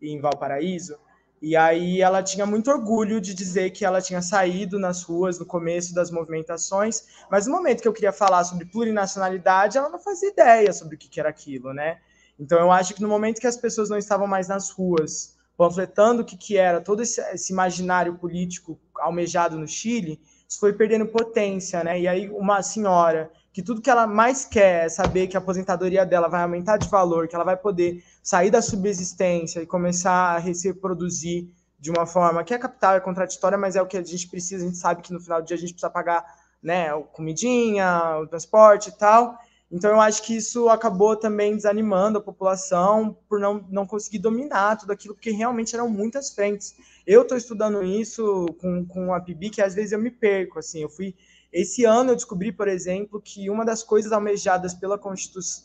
em Valparaíso, e aí ela tinha muito orgulho de dizer que ela tinha saído nas ruas no começo das movimentações, mas no momento que eu queria falar sobre plurinacionalidade, ela não fazia ideia sobre o que era aquilo, né? Então, eu acho que no momento que as pessoas não estavam mais nas ruas, panfletando o que, que era todo esse, esse imaginário político almejado no Chile, isso foi perdendo potência, né? E aí, uma senhora que tudo que ela mais quer é saber que a aposentadoria dela vai aumentar de valor, que ela vai poder sair da subsistência e começar a se reproduzir de uma forma que é capital, é contraditória, mas é o que a gente precisa, a gente sabe que no final do dia a gente precisa pagar né, comidinha, o transporte e tal. Então eu acho que isso acabou também desanimando a população por não, não conseguir dominar tudo aquilo, porque realmente eram muitas frentes. Eu estou estudando isso com, com a PIB, que às vezes eu me perco, assim, eu fui esse ano eu descobri, por exemplo, que uma das coisas almejadas pela,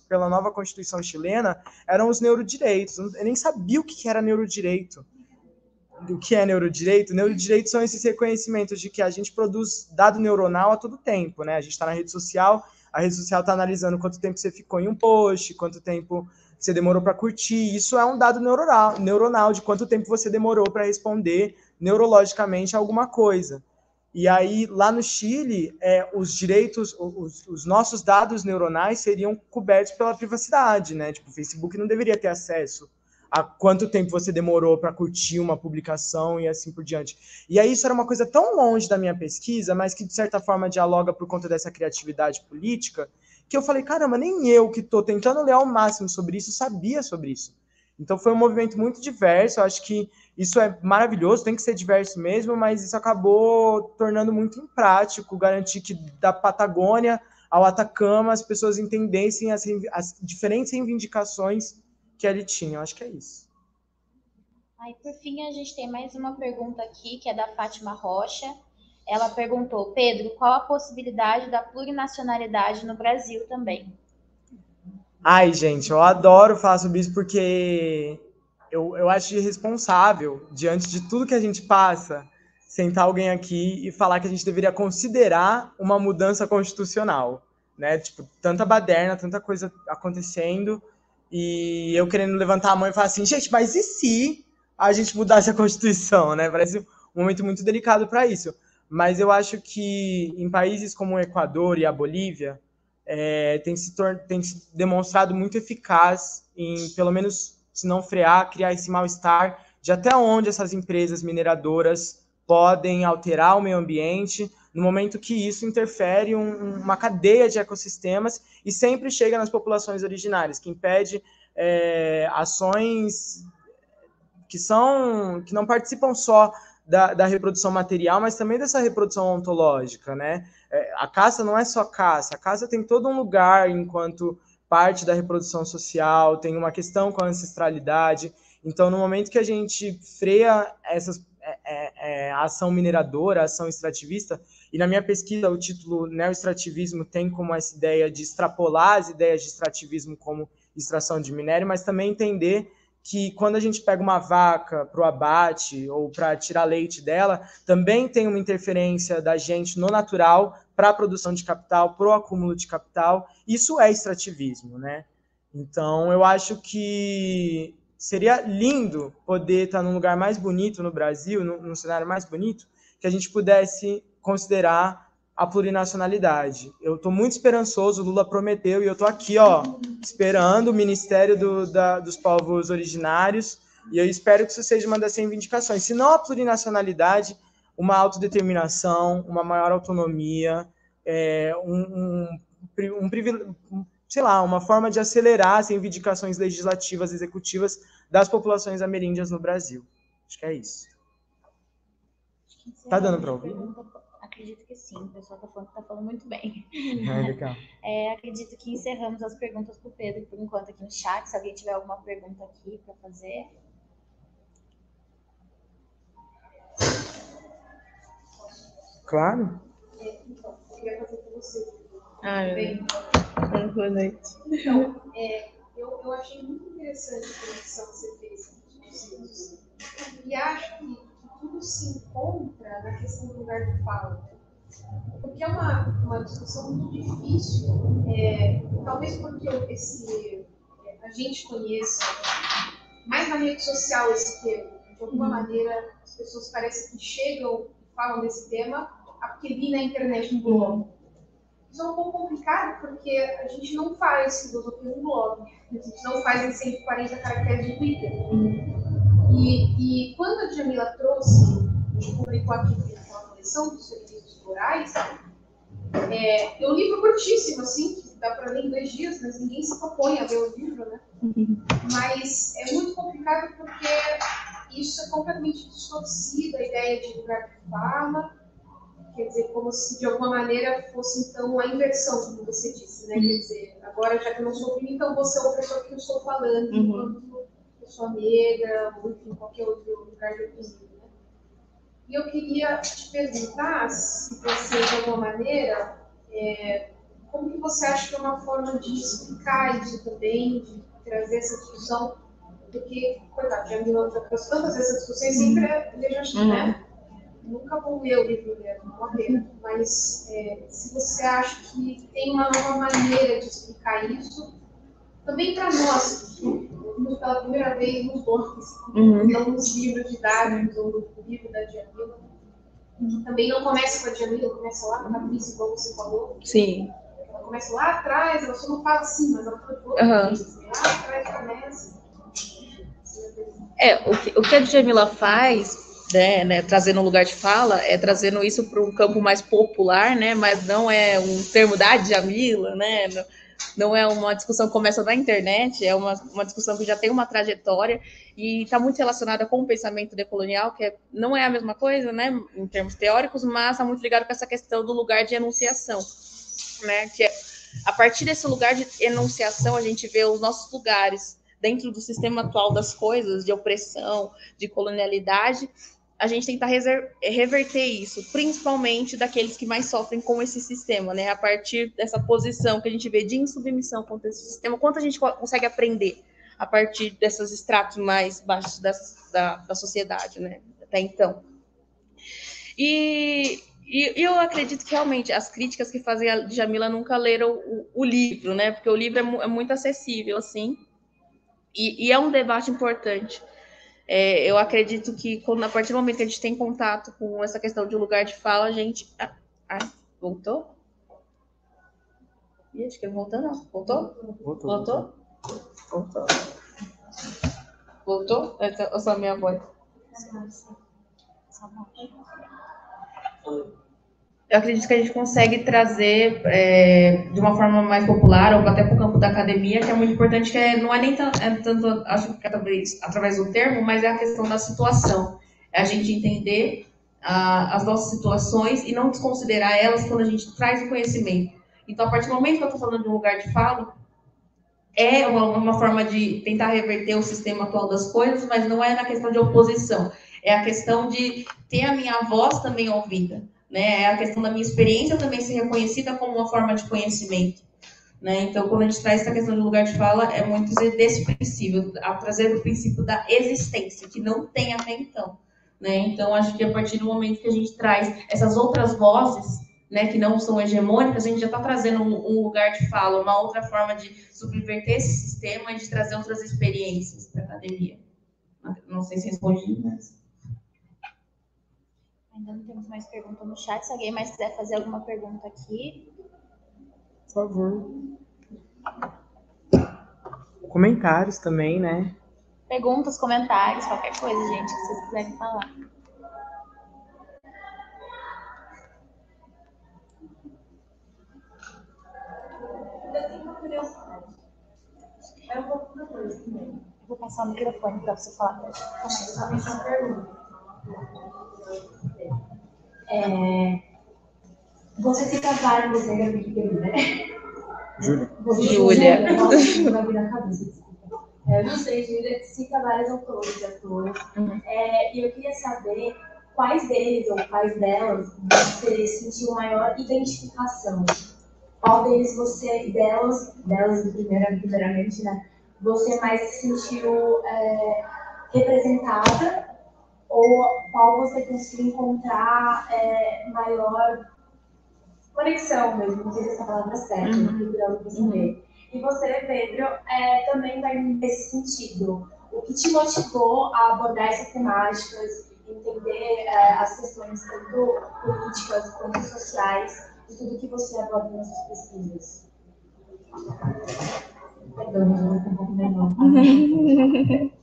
pela nova Constituição chilena eram os neurodireitos. Eu nem sabia o que era neurodireito. O que é neurodireito? Neurodireito são esses reconhecimentos de que a gente produz dado neuronal a todo tempo, né? A gente está na rede social, a rede social está analisando quanto tempo você ficou em um post, quanto tempo você demorou para curtir. Isso é um dado neuronal, neuronal de quanto tempo você demorou para responder neurologicamente alguma coisa. E aí, lá no Chile, é, os direitos, os, os, nossos dados neuronais seriam cobertos pela privacidade, né? Tipo, o Facebook não deveria ter acesso a quanto tempo você demorou para curtir uma publicação e assim por diante. E aí, isso era uma coisa tão longe da minha pesquisa, mas que de certa forma dialoga por conta dessa criatividade política, que eu falei, caramba, nem eu que estou tentando ler ao máximo sobre isso sabia sobre isso. Então foi um movimento muito diverso, eu acho que isso é maravilhoso, tem que ser diverso mesmo, mas isso acabou tornando muito imprático garantir que da Patagônia ao Atacama as pessoas entendessem as, as diferentes reivindicações que ele tinha. Eu acho que é isso. Aí, por fim, a gente tem mais uma pergunta aqui, que é da Fátima Rocha. Ela perguntou, Pedro, qual a possibilidade da plurinacionalidade no Brasil também? Ai, gente, eu adoro falar sobre isso porque eu, eu acho irresponsável, diante de tudo que a gente passa, sentar alguém aqui e falar que a gente deveria considerar uma mudança constitucional, né? Tipo, tanta baderna, tanta coisa acontecendo, e eu querendo levantar a mão e falar assim, gente, mas e se a gente mudasse a Constituição, né? Parece um momento muito delicado para isso. Mas eu acho que em países como o Equador e a Bolívia, é, tem, se tem se demonstrado muito eficaz em, pelo menos, se não frear, criar esse mal-estar de até onde essas empresas mineradoras podem alterar o meio ambiente, no momento que isso interfere um, uma cadeia de ecossistemas e sempre chega nas populações originárias, que impede é, ações que são que não participam só da, da, reprodução material, mas também dessa reprodução ontológica, né? É, a caça não é só caça, a caça tem todo um lugar enquanto parte da reprodução social, tem uma questão com a ancestralidade. Então, no momento que a gente freia essas, é, é, é, a ação mineradora, a ação extrativista, e na minha pesquisa o título Neoextrativismo tem como essa ideia de extrapolar as ideias de extrativismo como extração de minério, mas também entender que quando a gente pega uma vaca para o abate ou para tirar leite dela, também tem uma interferência da gente no natural para a produção de capital, para o acúmulo de capital. Isso é extrativismo, né? Então, eu acho que seria lindo poder estar num lugar mais bonito no Brasil, num, num cenário mais bonito, que a gente pudesse considerar a plurinacionalidade. Eu estou muito esperançoso, Lula prometeu, e eu estou aqui, ó, esperando o Ministério do, da, dos Povos Originários, e eu espero que isso seja uma das reivindicações. Se não a plurinacionalidade, uma autodeterminação, uma maior autonomia, é, um, um, um, sei lá, uma forma de acelerar as reivindicações legislativas executivas das populações ameríndias no Brasil. Acho que é isso. Tá dando para ouvir? Acredito que sim, o pessoal está falando, tá falando muito bem. É, legal. É, acredito que encerramos as perguntas para o Pedro por enquanto aqui no chat. Se alguém tiver alguma pergunta aqui para fazer. Claro. É, então, eu queria fazer com você. Ah, Bem, boa noite. Então, é, eu, eu achei muito interessante a conexão que você fez E acho que, tudo se encontra na questão do lugar de fala. Porque é uma, uma discussão muito difícil, é, talvez porque esse, é, a gente conheça mais na rede social esse termo. De alguma uhum. maneira, as pessoas parecem que chegam e falam desse tema porque vi na internet um blog. Isso é um pouco complicado porque a gente não faz filosofia no blog, a gente não faz em 140 caracteres de Twitter. E, e quando a Jamila trouxe, a gente publicou aqui uma coleção dos serviços rurais, é, é um livro curtíssimo, assim, que dá para ler em dois dias, mas ninguém se propõe a ler o livro, né? Mas é muito complicado porque isso é completamente distorcido, a ideia de lugar de fala, quer dizer, como se de alguma maneira fosse então a inversão, como você disse, né? Quer dizer, agora já que eu não sou prima, então você é o pessoa que eu estou falando, Uhum. Pessoa negra, ou enfim, qualquer outro lugar de oprimido, né? E eu queria te perguntar se você, de alguma maneira, é, como que você acha que é uma forma de explicar isso também, de trazer essa discussão? Porque, coitado, já me trouxe tantas vezes essa discussão e sempre é legislativa, Uhum. né? Nunca vou ler o livro dela, ler. Mas é, se você acha que tem uma nova maneira de explicar isso, também para nós, que vimos pela primeira vez nos donos, Uhum. não nos livros didáticos ou no livro da Djamila. Também não começa com a Djamila, começa lá com a Caprice, igual você falou. Sim. Ela começa lá atrás, ela só não fala assim, mas ela fala assim, Lá atrás começa. É, o que, o que a Djamila faz, né, né, trazendo um lugar de fala, é trazendo isso para um campo mais popular, né, mas não é um termo da Djamila, né, não, é uma discussão que começa na internet, é uma, uma discussão que já tem uma trajetória e está muito relacionada com o pensamento decolonial, que é, não é a mesma coisa, né, em termos teóricos, mas está muito ligado com essa questão do lugar de enunciação, né, que é, a partir desse lugar de enunciação a gente vê os nossos lugares dentro do sistema atual das coisas, de opressão, de colonialidade, a gente tenta reser- reverter isso, principalmente daqueles que mais sofrem com esse sistema, né? A partir dessa posição que a gente vê de insubmissão contra esse sistema, quanto a gente co- consegue aprender a partir desses estratos mais baixos das- da, da sociedade, né? Até então. E, e- eu acredito que realmente as críticas que fazem a Jamila nunca leram o, o livro, né? Porque o livro é, é muito acessível, assim, e, e é um debate importante. É, eu acredito que quando, a partir do momento que a gente tem contato com essa questão de lugar de fala, a gente. Ah, ah, voltou? Ih, acho que não voltou, não. Voltou? Voltou? Voltou. Voltou? Essa, ou só a minha voz? Eu acredito que a gente consegue trazer é, de uma forma mais popular, ou até para o campo da academia, que é muito importante, que é, não é nem é tanto, acho que é através do termo, mas é a questão da situação. É a gente entender ah, as nossas situações e não desconsiderar elas quando a gente traz o conhecimento. Então, a partir do momento que eu estou falando de um lugar de fala, é uma, uma forma de tentar reverter o sistema atual das coisas, mas não é na questão de oposição. É a questão de ter a minha voz também ouvida né? É a questão da minha experiência também ser reconhecida como uma forma de conhecimento, né? Então, quando a gente traz essa questão de lugar de fala, é muito desse princípio, a trazer o princípio da existência, que não tem até então, né? Então, acho que a partir do momento que a gente traz essas outras vozes, né, que não são hegemônicas, a gente já está trazendo um, um lugar de fala, uma outra forma de subverter esse sistema e de trazer outras experiências para a academia. Não sei se respondi, mas... Ainda não temos mais pergunta no chat. Se alguém mais quiser fazer alguma pergunta aqui, Por favor. Comentários também, né? perguntas, comentários, qualquer coisa, gente, que vocês quiserem falar. Eu tenho uma curiosidade. É um pouco da coisa também. Eu Vou passar o microfone para você falar. Só mais uma pergunta. É, você cita vários, você é Gabi, né? Júlia. Você- Júlia. Eu não sei, Júlia cita vários autores e autoras. Uhum. É, e eu queria saber quais deles ou quais delas você sentiu maior identificação. Qual deles você, delas, delas primeira, primeiramente, né? Você mais se sentiu é, representada ou qual você conseguiu encontrar é, maior conexão mesmo, não sei se essa palavra é certa, Uhum. uhum. procurando pra saber. E você, Pedro, é, também vai nesse sentido. O que te motivou a abordar essas temáticas, entender é, as questões tanto políticas quanto sociais e tudo que você aborda nas suas pesquisas? Perdão, eu vou um pouco nervosa.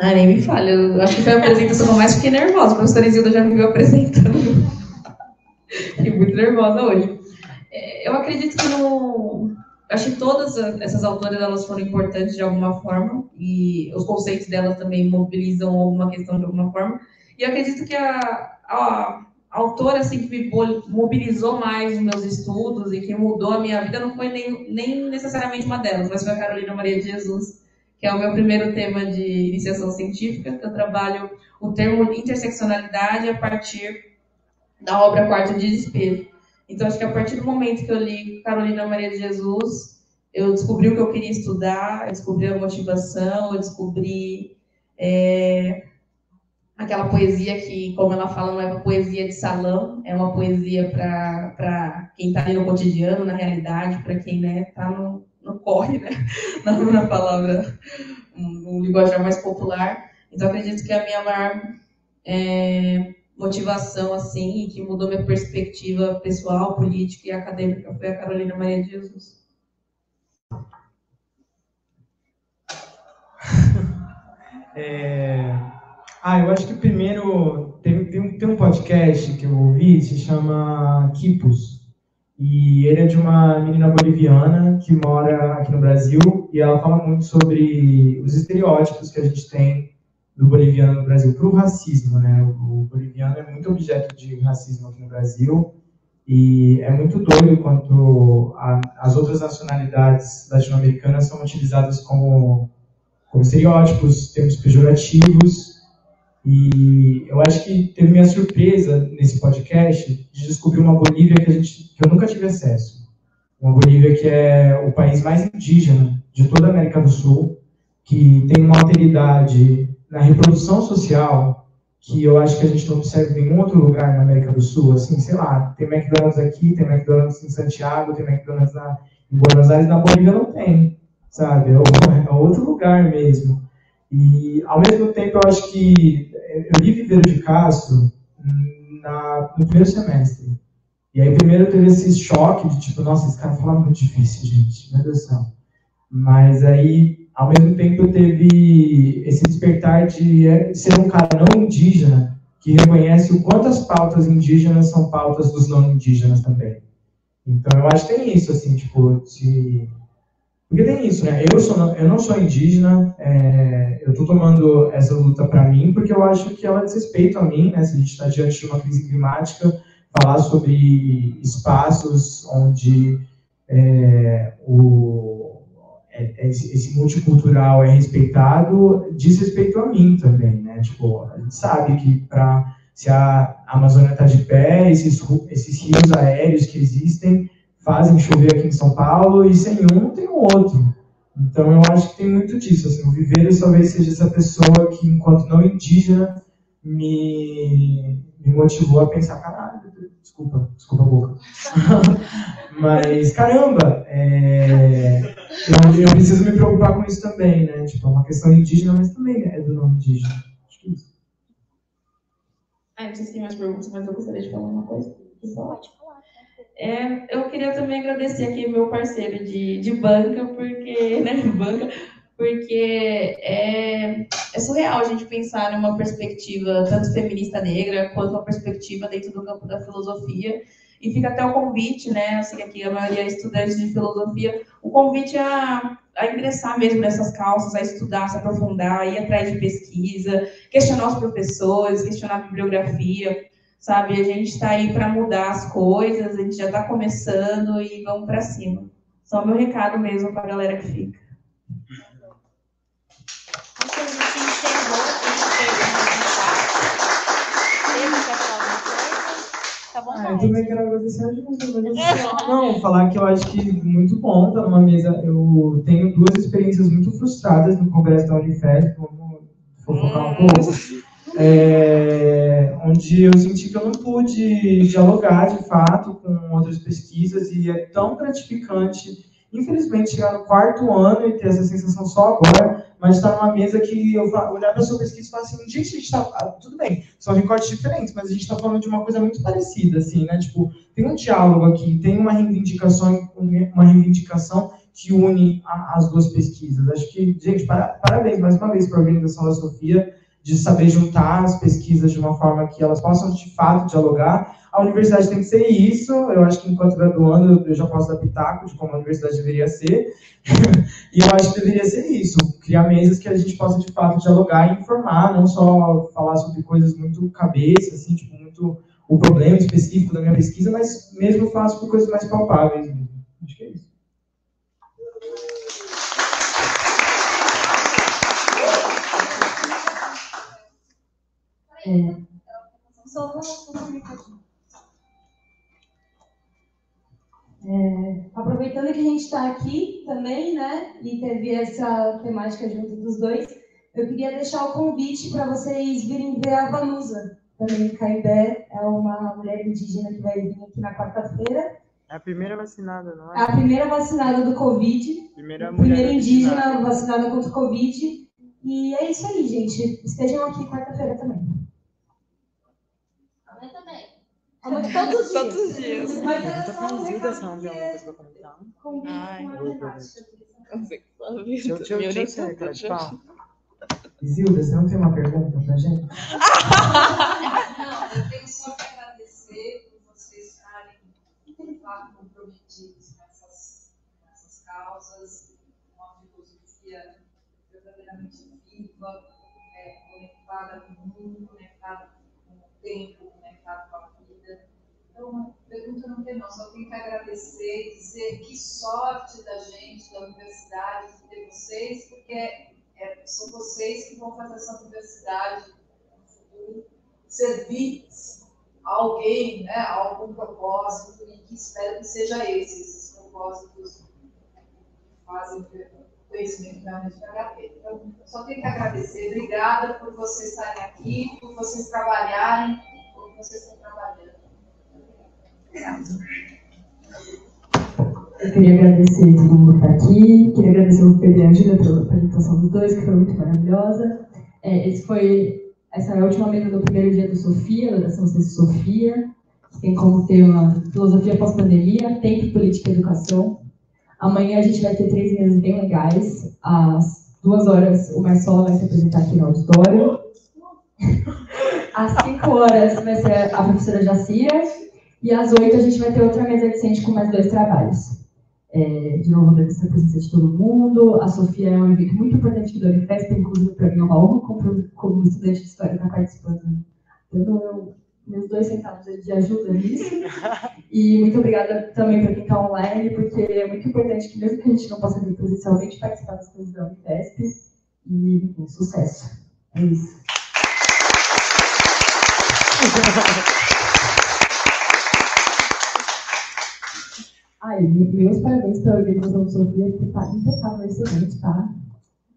Ah, nem me fale. Eu acho que foi a apresentação mais fiquei nervosa. A professora Isilda já me viu apresentando. Fiquei muito nervosa hoje. É, Eu acredito que no, acho que todas essas autoras elas foram importantes de alguma forma e os conceitos delas também mobilizam alguma questão de alguma forma. E eu acredito que a, a, a autora assim, que me mobilizou mais nos meus estudos e que mudou a minha vida não foi nem, nem necessariamente uma delas, mas foi a Carolina Maria de Jesus, que é o meu primeiro tema de iniciação científica, eu trabalho o termo interseccionalidade a partir da obra Quarto de Desespero. Então, acho que a partir do momento que eu li Carolina Maria de Jesus, eu descobri o que eu queria estudar, eu descobri a motivação, eu descobri é, aquela poesia que, como ela fala, não é uma poesia de salão, é uma poesia para quem está ali no cotidiano, na realidade, para quem está né, tá no, no corre, né? na, na palavra, um, linguajar mais popular. Então, acredito que a minha maior é, motivação, assim, e que mudou minha perspectiva pessoal, política e acadêmica foi a Carolina Maria de Jesus. É... Ah, eu acho que primeiro tem, tem um podcast que eu ouvi, se chama Kipus. E ele é de uma menina boliviana que mora aqui no Brasil e ela fala muito sobre os estereótipos que a gente tem do boliviano no Brasil para o racismo, né? O, boliviano é muito objeto de racismo aqui no Brasil e é muito doido quanto a, as outras nacionalidades latino-americanas são utilizadas como, como estereótipos, termos pejorativos e eu acho que teve minha surpresa nesse podcast de descobrir uma Bolívia que, a gente, que eu nunca tive acesso. Uma Bolívia que é o país mais indígena de toda a América do Sul, que tem uma alteridade na reprodução social que eu acho que a gente não observa em nenhum outro lugar na América do Sul, assim, sei lá, tem McDonald's aqui, tem McDonald's em Santiago, tem McDonald's na, em Buenos Aires, na Bolívia não tem, sabe? É, é outro lugar mesmo. E, ao mesmo tempo, eu acho que eu li Viveiro de Castro na, no primeiro semestre. E aí, primeiro, teve esse choque de tipo, nossa, esse cara fala muito difícil, gente, meu Deus do céu. Mas aí, ao mesmo tempo teve esse despertar de é, ser um cara não indígena que reconhece o quanto as pautas indígenas são pautas dos não indígenas também. Então eu acho que tem isso, assim, tipo, de... porque tem isso, né? Eu, sou, eu não sou indígena, é, eu estou tomando essa luta para mim porque eu acho que ela diz respeito a mim, né? Se a gente está diante de uma crise climática, falar sobre espaços onde é, o é, é, esse, multicultural é respeitado, diz respeito a mim também, né? Tipo, a gente sabe que para se a Amazônia está de pé, esses, esses rios aéreos que existem fazem chover aqui em São Paulo e sem um não tem o outro. Então eu acho que tem muito disso. Assim, o Viveiro talvez seja essa pessoa que, enquanto não indígena, me, me motivou a pensar, caralho, desculpa, desculpa a boca. Mas, caramba, é, eu, eu, preciso me preocupar com isso também, né? Tipo, é uma questão indígena, mas também é do nome indígena. Acho que é isso. Ah, não sei se tem mais perguntas, mas eu gostaria de falar uma coisa. Pode falar. É, eu queria também agradecer aqui meu parceiro de, de banca, porque, né, banca, porque é, é surreal a gente pensar numa perspectiva tanto feminista negra quanto uma perspectiva dentro do campo da filosofia e fica até o convite, né? Assim, aqui a maioria é estudante de filosofia, o convite a, a ingressar mesmo nessas calças, a estudar, se aprofundar, ir atrás de pesquisa, questionar os professores, questionar a bibliografia, sabe? A gente está aí para mudar as coisas, a gente já está começando e vamos para cima. Só meu recado mesmo para a galera que fica. Ah, eu também quero agradecer a ajuda. Não, falar que eu acho que muito bom estar numa mesa. Eu tenho duas experiências muito frustradas no Congresso da Unifesp, vamos fofocar um pouco. É, onde eu senti que eu não pude dialogar de fato com outras pesquisas e é tão gratificante, infelizmente, chegar no quarto ano e ter essa sensação só agora, mas estar numa mesa que eu olhar para a sua pesquisa e falar assim, gente, a gente está, ah, tudo bem, são recortes diferentes, mas a gente está falando de uma coisa muito parecida, assim, né? Tipo, tem um diálogo aqui, tem uma reivindicação, uma reivindicação que une a, as duas pesquisas. Acho que, gente, para, parabéns mais uma vez para a organização da Sofia. De saber juntar as pesquisas de uma forma que elas possam, de fato, dialogar. A universidade tem que ser isso, eu acho que enquanto graduando eu já posso dar pitaco de como a universidade deveria ser, e eu acho que deveria ser isso, criar mesas que a gente possa, de fato, dialogar e informar, não só falar sobre coisas muito cabeça, assim, tipo, muito o problema específico da minha pesquisa, mas mesmo falar sobre coisas mais palpáveis. Acho que é isso. É, Só. É, aproveitando que a gente está aqui também, né, e teve essa temática junto dos dois, eu queria deixar o convite para vocês virem ver a Vanusa, também em Caibé, é uma mulher indígena que vai vir aqui na quarta-feira. É a primeira vacinada, não É a primeira vacinada do Covid, Primeira primeira indígena vacinada contra o Covid. E é isso aí, gente. Estejam aqui quarta-feira também. Eu também. Todos os dias. Todos os dias. Mas era Tô um você recado não tem que alguma é coisa pra comentar? convite Ai, com a eu temática. Deixa eu, Deixa eu, deixa eu, deixa eu cara, deixa de eu- pau. Zilda, você não tem uma pergunta pra gente? Não, eu tenho só que agradecer por vocês estarem, de fato, comprometidos com essas, com essas causas, uma filosofia verdadeiramente viva, é, conectada com o mundo, conectada com o tempo, conectada com a. Então, a pergunta não tem não, só tenho que agradecer e dizer que sorte da gente, da universidade, de ter vocês, porque é, são vocês que vão fazer essa universidade no futuro servir a alguém, né, a algum propósito, e que espero que seja esse, esses propósitos que fazem o conhecimento realmente pena. Então, só tenho que agradecer. Obrigada por vocês estarem aqui, por vocês trabalharem, por vocês estão trabalhando. Eu queria agradecer todo mundo que está aqui, queria agradecer ao Pedro e a Angela pela apresentação dos dois, que foi muito maravilhosa. É, esse foi, essa é a última mesa do primeiro dia do Sofia, da São César Sofia, que tem como tema Filosofia pós-pandemia, Tempo, Política e Educação. Amanhã a gente vai ter três mesas bem legais. Às duas horas, o Marcelo vai se apresentar aqui no auditório. Às cinco horas vai ser a professora Jacira. E às oito a gente vai ter outra mesa decente com mais dois trabalhos. É, de novo, agradecer a presença de todo mundo. A Sofia é um evento muito importante do Unifesp, inclusive para mim é uma honra como, como estudante de história estar participando, dando meu- meus dois centavos de ajuda nisso. E muito obrigada também para quem está online, porque é muito importante que, mesmo que a gente não possa vir presencialmente, participar das coisas da Unifesp. E, enfim, sucesso. É isso. Ah, e meus parabéns pela organização do Sofia, que está impecável esse evento, tá?